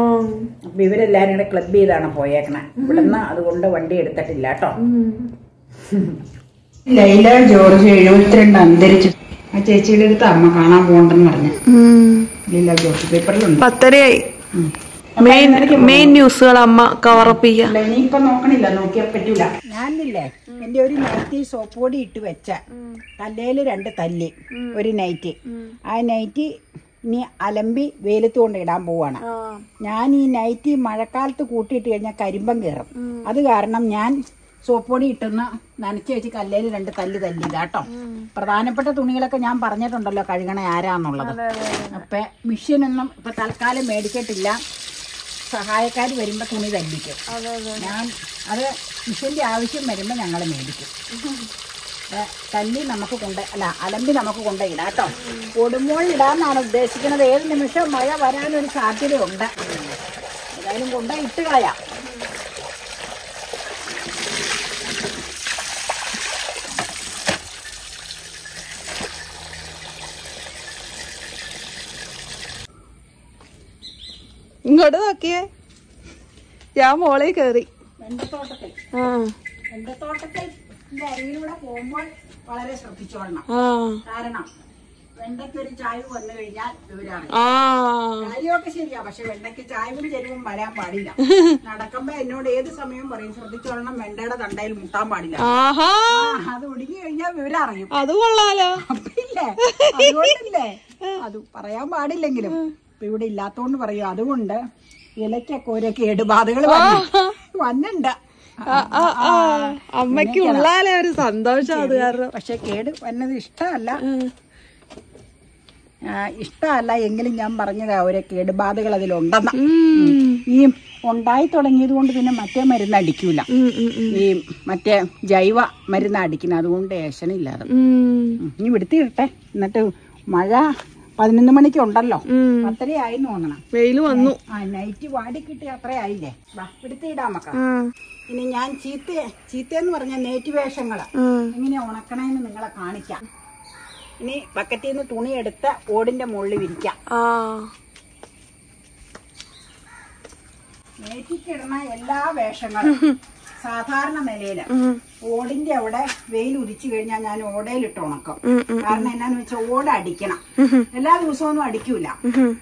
അപ്പൊ ഇവരെല്ലാരും കൂടെ ക്ലബ് ചെയ്താണ് പോയേക്കണേ. ഇവിടുന്ന് അതുകൊണ്ട് വണ്ടി എടുത്തിട്ടില്ല കേട്ടോ. ലൈല ജോർജ് എഴുപത്തിരണ്ട് അന്തരിച്ചു. ആ ചേച്ചിയുടെ അടുത്ത് അമ്മ കാണാൻ പോകണ്ടെന്ന് പറഞ്ഞു. ലൈല ജോർജ് പേപ്പറിലുണ്ട്. പത്തരയായി. മെയിൻ മെയിൻ ന്യൂസുകൾ അമ്മ കവറപ്പ് ചെയ്യാം. ഇനിയിപ്പൊ നോക്കണില്ല. നോക്കിയാ പറ്റൂല. ഞാനില്ലേ എന്റെ ഒരു നൈറ്റി സോപ്പ് പൊടി ഇട്ട് വെച്ച തല്ലേൽ രണ്ട് തല്ലി ഒരു നൈറ്റി ആ നൈറ്റി ഇനി അലമ്പി വെയിലത്ത് കൊണ്ട് ഇടാൻ പോവാണ്. ഞാൻ ഈ നൈറ്റി മഴക്കാലത്ത് കൂട്ടിയിട്ട് കഴിഞ്ഞാൽ കരിമ്പം കയറും അത് കാരണം ഞാൻ സോപ്പ് പൊടി ഇട്ടെന്ന് നനച്ച് വെച്ച് കല്ലേൽ രണ്ട് തല്ല് കേട്ടോ. പ്രധാനപ്പെട്ട തുണികളൊക്കെ ഞാൻ പറഞ്ഞിട്ടുണ്ടല്ലോ കഴുകണ ആരാന്നുള്ളത്. അപ്പൊ മിഷ്യനൊന്നും ഇപ്പൊ തൽക്കാലം മേടിച്ചിട്ടില്ല സഹായക്കാർ വരുമ്പോൾ തുണി തല്ലിക്കും. ഞാൻ അത് മിഷീന്റെ ആവശ്യം വരുമ്പോൾ ഞങ്ങൾ മേടിക്കും. തല്ലി നമുക്ക് കൊണ്ട് അല്ല അലമ്പി നമുക്ക് കൊണ്ട് ഇടാം കേട്ടോ. കൊടുമ്പോൾ ഇടാന്നാണ് ഉദ്ദേശിക്കുന്നത്. ഏത് നിമിഷം മഴ വരാനൊരു സാധ്യതയുണ്ട്. ഏതായാലും കൊണ്ട് ഇട്ട് കളയാം. ഇങ്ങോട്ട് നോക്കിയേ. ഞാൻ മോളെ കേറി. ആ. വളരെ ശ്രദ്ധിച്ചോളണം. കാരണം വന്നു കഴിഞ്ഞാൽ കാര്യമൊക്കെ ശരിയാ പക്ഷെ വെണ്ടയ്ക്ക് ചായവും ചെരുവും വരാൻ പാടില്ല. നടക്കുമ്പോ എന്നോട് ഏത് സമയവും പറയും ശ്രദ്ധിച്ചോളണം വെണ്ടയുടെ തണ്ടയിൽ മുട്ടാൻ പാടില്ല. അത് ഒടുങ്ങി കഴിഞ്ഞാൽ വിവരം അറിയും അത് കൊള്ളാലോ. അപ്പൊ ഇല്ലേ? അതുകൊണ്ടല്ലേ? അത് പറയാൻ പാടില്ലെങ്കിലും. ഇപ്പൊ ഇവിടെ ഇല്ലാത്തോണ്ട് പറയും അതുകൊണ്ട് ഇലക്കൊക്കെ ഓരോ കേടുപാടുകൾ വന്നുണ്ട്. അമ്മയ്ക്ക് ആ, ആ. അമ്മയ്ക്ക് ഉള്ളാലേ ഒരു സന്തോഷം അത് കാരണം. പക്ഷെ കേട് വന്നത് ഇഷ്ടമല്ല. ഇഷ്ടമല്ല എങ്കിലും ഞാൻ പറഞ്ഞതാ ഓരോ കേടുപാടുകൾ അതിലുണ്ടെന്ന്. ഈ ഉണ്ടായി തുടങ്ങിയത് കൊണ്ട് പിന്നെ മറ്റേ മരുന്ന് അടിക്കൂല. ഈ മറ്റേ ജൈവ മരുന്ന് അടിക്കുന്നത്. അതുകൊണ്ട് ഏശനില്ലാതെ ഇനി വിടുത്തിയിട്ടെ എന്നിട്ട് മഴ പതിനൊന്ന് മണിക്ക് ഉണ്ടല്ലോ അത്രയായി തോന്നണം. വെയിൽ വന്നു. ആ നൈറ്റ് വാടി കിട്ടി അത്രയായില്ലേ? വാ ഇടാൻ മക്ക ഇനി ഞാൻ ചീത്ത ചീത്തയെന്ന് പറഞ്ഞ നെയ്റ്റ് വേഷങ്ങൾ ഇങ്ങനെ ഉണക്കണേന്ന് നിങ്ങളെ കാണിക്കാം. ഇനി ബക്കറ്റിൽ നിന്ന് തുണി എടുത്ത് ഓടിന്റെ മുകളിൽ വിരിക്കാം. ആ. നേറ്റിക്കിടുന്ന എല്ലാ വേഷങ്ങളും. സാധാരണ നിലയിൽ ഓടിന്റെ അവിടെ വെയിൽ ഉദിച്ചു കഴിഞ്ഞാൽ ഞാൻ ഓടയിലിട്ട് ഉണക്കും. കാരണം എന്നാന്ന് വെച്ചാൽ ഓട അടിക്കണം. എല്ലാ ദിവസവും ഒന്നും അടിക്കൂല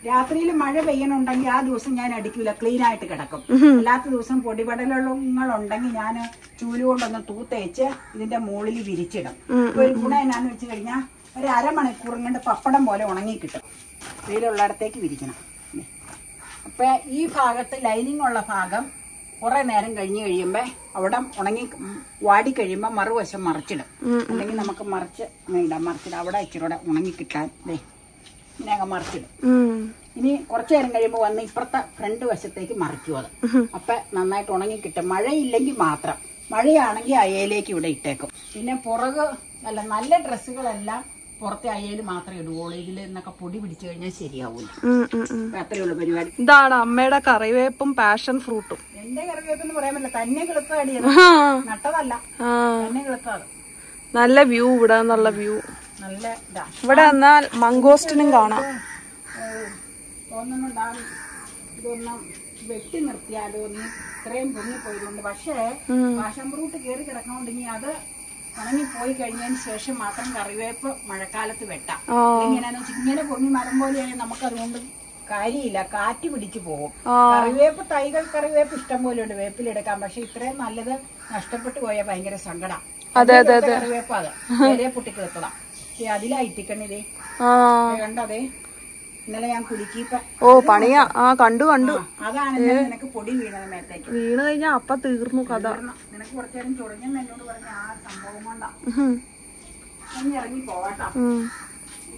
രാത്രിയിൽ മഴ പെയ്യണുണ്ടെങ്കിൽ ആ ദിവസം ഞാൻ അടിക്കൂല. ക്ലീൻ ആയിട്ട് കിടക്കും. അല്ലാത്ത ദിവസം പൊടിപടലങ്ങൾ ഉണ്ടെങ്കിൽ ഞാൻ ചൂൽ കൊണ്ടൊന്ന് തൂത്തേച്ച് ഇതിന്റെ മുകളിൽ വിരിച്ചിടും. ഒരു ഗുണം എന്നാന്ന് വെച്ച് കഴിഞ്ഞാൽ ഒരു അരമണിക്കൂറും കൊണ്ട് പപ്പടം പോലെ ഉണങ്ങി കിട്ടും. വെയിലുള്ളിടത്തേക്ക് വിരിക്കണം. അപ്പൊ ഈ ഭാഗത്ത് ലൈനിങ് ഉള്ള ഭാഗം കുറെ നേരം കഴിഞ്ഞ് കഴിയുമ്പോ അവിടെ ഉണങ്ങി വാടി കഴിയുമ്പോ മറുവശം മറിച്ചിടും. അല്ലെങ്കിൽ നമുക്ക് മറിച്ച് ഇടാം. മറിച്ചിടാം. അവിടെ ഇച്ചിരി കൂടെ ഉണങ്ങി കിട്ടാൻ ദേ ഇങ്ങനെ അങ്ങ് മറിച്ചിടും. ഇനി കുറച്ചു നേരം കഴിയുമ്പോൾ വന്ന് ഇപ്പുറത്തെ ഫ്രണ്ട് വശത്തേക്ക് മറിക്കും അത്. അപ്പൊ നന്നായിട്ട് ഉണങ്ങി കിട്ടും. മഴയില്ലെങ്കിൽ മാത്രം. മഴയാണെങ്കിൽ അയയിലേക്ക് ഇവിടെ ഇട്ടേക്കും. പിന്നെ പുറക് അല്ല നല്ല ഡ്രസ്സുകളെല്ലാം പുറത്തെ അയയിൽ മാത്രമേ ഇടുകയുള്ളൂ ഇതിൽ നിന്നൊക്കെ പൊടി പിടിച്ചു കഴിഞ്ഞാൽ ശരിയാവൂല. അപ്പൊ അത്രേ ഉള്ളൂ പരിപാടി. ഇതാണ് അമ്മയുടെ കറിവേപ്പും പാഷൻ ഫ്രൂട്ടും എന്റെ കറിവേപ്പെന്ന് പറയാൻ പറ്റില്ല. തന്നെ കിളുപ്പാടി നട്ടതല്ല. തന്നെ കിളുത്താത് നല്ല വ്യൂ ഇവിടെ നല്ല വ്യൂ നല്ല ഇവിടെ എന്നാൽ മംഗോസ്റ്റിനും കാണാം. ഏഹ് തോന്നുന്നുണ്ടാകും ഇതൊന്നും വെട്ടി നിർത്തിയാലോ ഒന്ന് ഇത്രയും പൊങ്ങിപ്പോയതുകൊണ്ട് പക്ഷേ പാഷൻ ഫ്രൂട്ട് കയറി കിടക്കാൻ ഇനി അത് ഉണങ്ങി പോയി കഴിഞ്ഞതിന് ശേഷം മാത്രം കറിവേപ്പ് മഴക്കാലത്ത് വെട്ടാം. എങ്ങനെയാന്ന് വെച്ചാൽ ഇങ്ങനെ പൊങ്ങി മരം പോലെയാണെങ്കിൽ നമുക്ക് അതുകൊണ്ട് കാര്യമില്ല. കാറ്റ് പിടിച്ചു പോകും. കറിവേപ്പ് തൈകൾ കറിവേപ്പ് ഇഷ്ടം പോലെ ഉണ്ട്. വേപ്പിലെടുക്കാം. പക്ഷെ ഇത്രയും നല്ലത് നഷ്ടപ്പെട്ടു പോയാൽ ഭയങ്കര സങ്കടം. കറിവേപ്പ് അത്. പൊട്ടിക്കിളത്തതാ അതിലാ ഇട്ടിക്കണിതേ ആ. കണ്ടതേ ഇന്നലെ ഞാൻ കുലുക്കിയപ്പോ ഓ പണിയാ. ആ കണ്ടു കണ്ടു. അതാണ് ഇന്നലെ നിനക്ക് പൊടി വീണത് മേത്തേക്ക്. വീണ് കഴിഞ്ഞാ അപ്പ തീർന്നു കഥ. നിനക്ക് എന്നോട് പറഞ്ഞ ആ സംഭവം കൊണ്ടാ. ഇനി ഇറങ്ങി പോവാട്ടോ.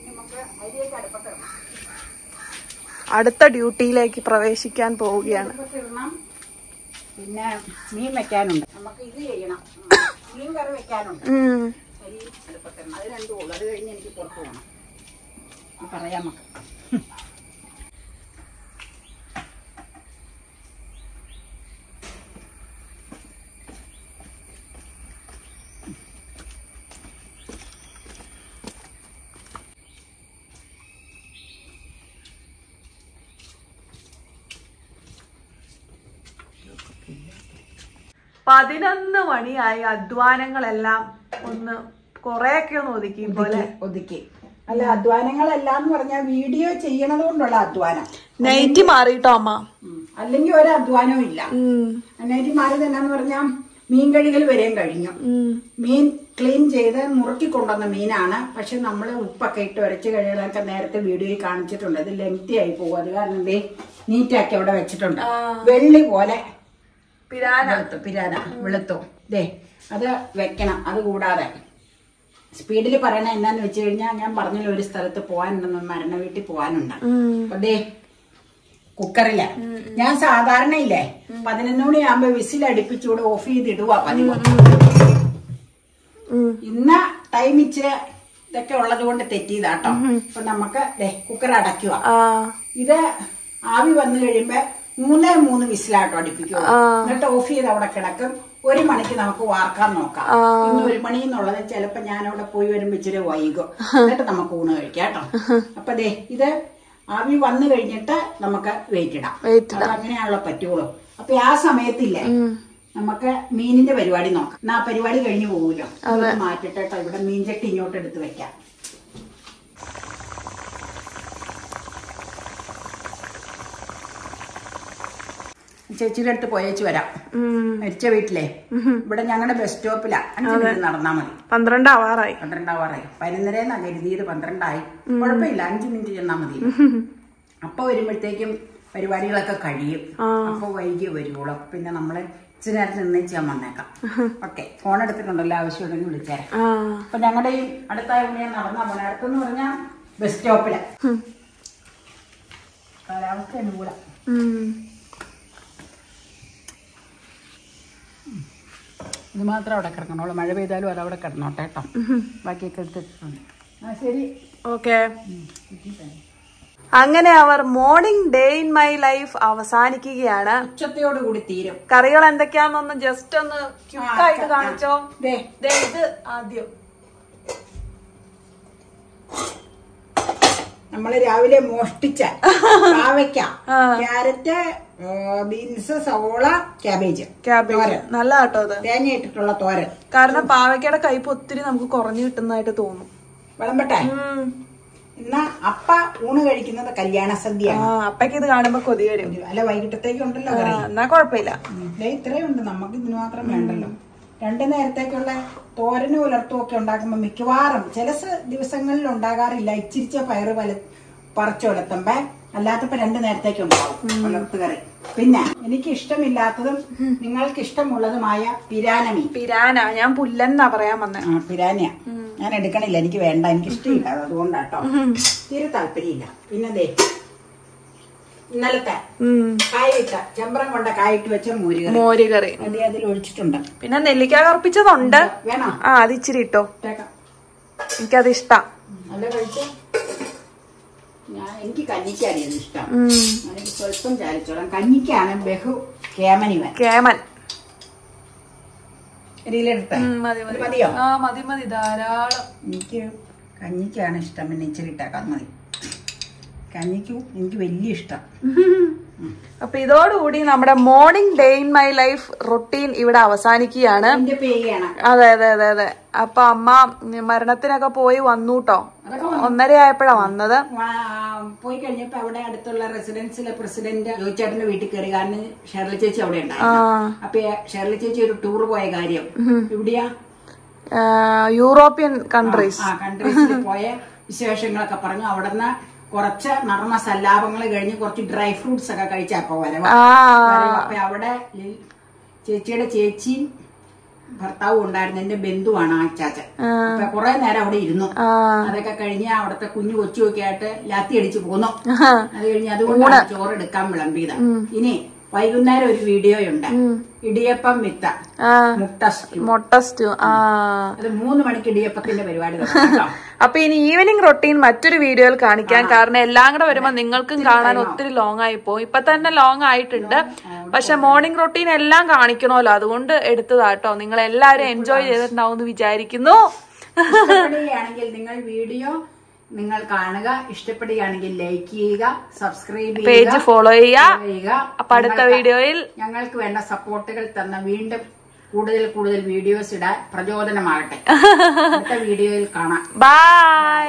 നമുക്ക് അരിയൊക്കെ അടുത്ത ഡ്യൂട്ടിയിലേക്ക് പ്രവേശിക്കാൻ പോവുകയാണ്. പിന്നെ മീൻ വെക്കാനുണ്ട്. നമുക്ക് ഇത് ചെയ്യണം. മീൻ കറി വെക്കാനുണ്ട്. അത് രണ്ടു അത് കഴിഞ്ഞ് എനിക്ക് പുറത്തു പോകണം പറയാം നമുക്ക്. പതിനൊന്ന് മണിയായി അധ്വാനങ്ങളെല്ലാം ഒന്ന് കൊറേയൊക്കെ ഒന്ന് ഒതുക്കി പോലെ ഒതുക്കി അല്ല അധ്വാനങ്ങളെല്ലാം എന്ന് പറഞ്ഞാൽ വീഡിയോ ചെയ്യണത് കൊണ്ടുള്ള അധ്വാനം. നൈറ്റ് മാറിയിട്ടോ അമ്മ? അല്ലെങ്കിൽ ഒരു അധ്വാനവും ഇല്ല. നൈറ്റ് മാറിയത് എന്നാന്ന് പറഞ്ഞാൽ മീൻ കഴുകൽ വരെയും കഴിഞ്ഞു. മീൻ ക്ലീൻ ചെയ്ത് മുറുക്കി കൊണ്ടുവന്ന മീനാണ്. പക്ഷെ നമ്മൾ ഉപ്പൊക്കെ ഇട്ട് ഉരച്ച് കഴുകലൊക്കെ നേരത്തെ വീഡിയോയിൽ കാണിച്ചിട്ടുണ്ട്. ഇത് ലെങ്തി ആയി പോകും. അത് കാരണം എന്തേ നീറ്റാക്കി അവിടെ വെച്ചിട്ടുണ്ട്. വെള്ളി പോലെ പിരാന. പിരാന വെളുത്തു. ദേ അത് വെക്കണം. അത് കൂടാതെ. സ്പീഡിൽ പറയണ എന്നാന്ന് വെച്ച് കഴിഞ്ഞാൽ ഞാൻ പറഞ്ഞല്ലോ ഒരു സ്ഥലത്ത് പോകാനുണ്ടെന്ന് മരണ വീട്ടിൽ പോകാനുണ്ട് അതെ ദേ കുക്കറിൽ. ഞാൻ സാധാരണ ഇല്ലേ പതിനൊന്ന് മണിയാകുമ്പോ വിസിൽ അടുപ്പിച്ചൂടെ ഓഫ് ചെയ്തിടുക പതിവ്. ഇന്ന ടൈം ഇച്ചിരി ഇതൊക്കെ ഉള്ളത് കൊണ്ട് തെറ്റിയതാട്ടോ. അപ്പൊ നമുക്ക് കുക്കർ അടയ്ക്കുക ഇത് ആവി വന്നു കഴിയുമ്പോ മൂന്നേ മൂന്ന് വിസിലാട്ടോ അടുപ്പിക്കുക എന്നിട്ട് ഓഫ് ചെയ്ത് അവിടെ കിടക്കും. ഒരു മണിക്ക് നമുക്ക് വാർക്കാൻ നോക്കാം. ഇന്ന് ഒരു മണി എന്നുള്ളത് ചിലപ്പോ ഞാൻ അവിടെ പോയി വരുമ്പോ ഇച്ചിരി വൈകും. എന്നിട്ട് നമുക്ക് ഊണ് കഴിക്കാം കേട്ടോ. അപ്പൊ ദേ ഇത് ആവി വന്നു കഴിഞ്ഞിട്ട് നമുക്ക് വെയിറ്റ് ഇടാം. അത് അങ്ങനെയാണല്ലോ പറ്റുള്ളൂ. അപ്പൊ ആ സമയത്തില്ലേ നമുക്ക് മീനിന്റെ പരിപാടി നോക്കാം. എന്നാ പരിപാടി കഴിഞ്ഞു മാറ്റിട്ടോ മാറ്റിട്ട് ഇവിടെ മീൻചട്ടി ഇങ്ങോട്ട് എടുത്ത് വെക്കാം. ചേച്ചിയുടെ അടുത്ത് പോയേച്ചു വരാം. മരിച്ച വീട്ടിലെ. ഇവിടെ ഞങ്ങളുടെ ബസ് സ്റ്റോപ്പിലാ അഞ്ചു മിനിറ്റ് നടന്നാ മതി. പന്ത്രണ്ട് ആവാറായി പന്ത്രണ്ടാവാറായി. പതിനൊന്നരന്നാ കരുതിയത് പന്ത്രണ്ടായി. കുഴപ്പമില്ല. അഞ്ചു മിനിറ്റ് ചെന്നാ മതി. അപ്പൊ വരുമ്പോഴത്തേക്കും പരിപാടികളൊക്കെ കഴിയും. അപ്പൊ വൈകി വരുവുള്ളൂ പിന്നെ നമ്മൾ ഇച്ചിരി നേരത്തെ നിന്നേച്ച് ഞാൻ വന്നേക്കാം. ഓക്കെ. ഫോൺ എടുത്തിട്ടുണ്ടല്ലോ. ആവശ്യമുണ്ടെങ്കിൽ വിളിച്ചേരാം. അപ്പൊ ഞങ്ങളുടെ ഈ അടുത്തായ ഞാൻ നടന്നാ പോണേ. അടുത്തെന്ന് പറഞ്ഞാൽ ബസ് സ്റ്റോപ്പിൽ കാലാവസ്ഥ അനുകൂലം. ഇത് മാത്രം അവിടെ കിടക്കണോളൂ മഴ പെയ്താലും അത് അവിടെ കിടന്നോട്ടെ കേട്ടോ. ബാക്കിയൊക്കെ എടുത്തിട്ടുണ്ട്. ആ ശരി. ഓക്കെ. അങ്ങനെ അവർ morning day in my life അവസാനിക്കുകയാണ്. ഉച്ചത്തോടുകൂടി തീരും. കറികൾ എന്തൊക്കെയാണെന്നൊന്ന് ജസ്റ്റ് ഒന്ന് ക്യുക്കായിട്ട് കാണിച്ചോ. ഇത് ആദ്യം. നമ്മൾ രാവിലെ മോഷ്ടിച്ച പാവയ്ക്ക ക്യാരറ്റ് ബീൻസ് സവോള ക്യാബേജ്. ക്യാബേജ്. നല്ല കേട്ടോ അത്. തേങ്ങ ഇട്ടിട്ടുള്ള തോരൻ. കാരണം പാവയ്ക്കയുടെ കയ്പ് ഒത്തിരി നമുക്ക് കുറഞ്ഞു കിട്ടുന്നതായിട്ട് തോന്നും. വിളമ്പട്ടെ. എന്നാ അപ്പ ഊണ് കഴിക്കുന്നത് കല്യാണ സദ്യ അപ്പയ്ക്ക് ഇത് കാണുമ്പോ കൊതി വരും. അല്ല വൈകിട്ടത്തേക്ക് ഉണ്ടല്ലോ എന്നാ. ദേ ഇത്രയും ഉണ്ട് നമുക്ക് ഇതിന് മാത്രം വേണ്ടല്ലോ. രണ്ടു നേരത്തേക്കുള്ള തോരനും ഉലർത്തും ഒക്കെ ഉണ്ടാക്കുമ്പോൾ മിക്കവാറും ചില ദിവസങ്ങളിൽ ഉണ്ടാകാറില്ല. ഇച്ചിരിച്ച പയറ് പല പറിച്ചുലത്തുമ്പോ അല്ലാത്തപ്പോ രണ്ടു നേരത്തേക്ക് ഉണ്ടാവും ഉലർത്ത് കറി. പിന്നെ എനിക്ക് ഇഷ്ടമില്ലാത്തതും നിങ്ങൾക്ക് ഇഷ്ടമുള്ളതുമായ പിരാനമി പിരാന? ഞാൻ പുല്ലെന്നാ പറയാൻ വന്നത് ആ പിരാനിയ. ഞാൻ എടുക്കണില്ല. എനിക്ക് വേണ്ട. എനിക്ക് ഇഷ്ടമില്ല അത് അതുകൊണ്ടാട്ടോ തീരെ താല്പര്യമില്ല. പിന്നെ ദേ ഇന്നലത്തെ. കായിട്ട് ചെമ്പറം കൊണ്ട കായിട്ട് വെച്ച മോരുകറി. മോര് കറി അത് അതിൽ ഒഴിച്ചിട്ടുണ്ട്. പിന്നെ നെല്ലിക്ക കറുപ്പിച്ചതുണ്ട്. വേണോ? ആ അത് ഇച്ചിരി ഇട്ടോ. ഇട്ടേക്കാം. എനിക്കത് ഇഷ്ടം. എനിക്ക് കഞ്ഞിക്കാണ് ഇഷ്ടം. സ്വല്പം ചാരിച്ചോളാം കഞ്ഞിക്കാണ് ബഹു കേമനി കേമൻ. മതിയോ? ആ മതി മതി. ധാരാളം. എനിക്ക് കഞ്ഞിക്കാണ് ഇഷ്ടം. പിന്നെ ഇച്ചിരി ഇട്ടേക്കാൻ മതി. കഞ്ഞിക്കും എനിക്ക് വലിയ ഇഷ്ടം. അപ്പൊ ഇതോടുകൂടി നമ്മുടെ morning day in my life routine ഇവിടെ അവസാനിക്കുകയാണ്. അതെ അതെ അതെ അതെ. അപ്പൊ അമ്മ മരണത്തിനൊക്കെ പോയി വന്നു കേട്ടോ ഒന്നര ആയപ്പോഴാ വന്നത്. പോയി കഴിഞ്ഞപ്പോ അവിടെ അടുത്തുള്ള റെസിഡൻസിലെ പ്രസിഡന്റ് ജോയിച്ചേട്ടന്റെ വീട്ടിൽ കയറി. കാരണം ഷെർലി ചേച്ചി അവിടെ ഉണ്ടായിരുന്നു. അപ്പൊ ഷെർലി ചേച്ചി ഒരു ടൂർ പോയ കാര്യം. ഇവിടെയാ യൂറോപ്യൻ കൺട്രീസ്. കൺട്രീസിൽ പോയ വിശേഷങ്ങളൊക്കെ പറഞ്ഞു. അവിടുന്ന് കുറച്ച് നർമ്മ സല്ലാപങ്ങൾ കഴിഞ്ഞ് കുറച്ച് ഡ്രൈ ഫ്രൂട്ട്സ് ഒക്കെ കഴിച്ച അപ്പൊ വരവ്. അപ്പൊ അവിടെ ചേച്ചിയുടെ ചേച്ചിയും ഭർത്താവും ഉണ്ടായിരുന്നു. എന്റെ ബന്ധുവാണ് ആ ചാച്ചൻ അപ്പൊ കുറെ നേരം അവിടെ ഇരുന്നു. അതൊക്കെ കഴിഞ്ഞ് അവിടുത്തെ കുഞ്ഞു കൊച്ചുമൊക്കെ ആയിട്ട് ലാത്തി അടിച്ചു പോന്നു അത് കഴിഞ്ഞ് അതുകൊണ്ടാണ് ചോറ് എടുക്കാൻ വിളമ്പിയത്. ഇനി വൈകുന്നേരം ഒരു വീഡിയോ ഉണ്ട്. ഇടിയപ്പം വിത്ത. മുട്ട സ്റ്റൂ. അത് മൂന്ന് മണിക്ക് ഇടിയപ്പത്തിന്റെ പരിപാടി. അപ്പൊ ഇനി ഈവനിങ് റൊട്ടീൻ മറ്റൊരു വീഡിയോയിൽ കാണിക്കാം കാരണം എല്ലാം കൂടെ വരുമ്പോ നിങ്ങൾക്കും കാണാൻ ഒത്തിരി ലോങ് ആയി പോകും ഇപ്പൊ തന്നെ ലോങ് ആയിട്ടുണ്ട്. പക്ഷെ മോർണിംഗ് റൊട്ടീൻ എല്ലാം കാണിക്കണമല്ലോ. അതുകൊണ്ട് എടുത്തതാട്ടോ നിങ്ങൾ എല്ലാവരും എൻജോയ് ചെയ്തിട്ടുണ്ടാവും എന്ന് വിചാരിക്കുന്നു. നിങ്ങൾ വീഡിയോ നിങ്ങൾ കാണുക. ഇഷ്ടപ്പെടുകയാണെങ്കിൽ ലൈക്ക് ചെയ്യുക സബ്സ്ക്രൈബ് പേജ് ഫോളോ ചെയ്യുക. അപ്പൊ അടുത്ത വീഡിയോയിൽ ഞങ്ങൾക്ക് വേണ്ട സപ്പോർട്ടുകൾ തന്ന വീണ്ടും കൂടുതൽ കൂടുതൽ വീഡിയോസ് ഇടാൻ പ്രചോദനമാകട്ടെ. അടുത്ത വീഡിയോയിൽ കാണാം. ബൈ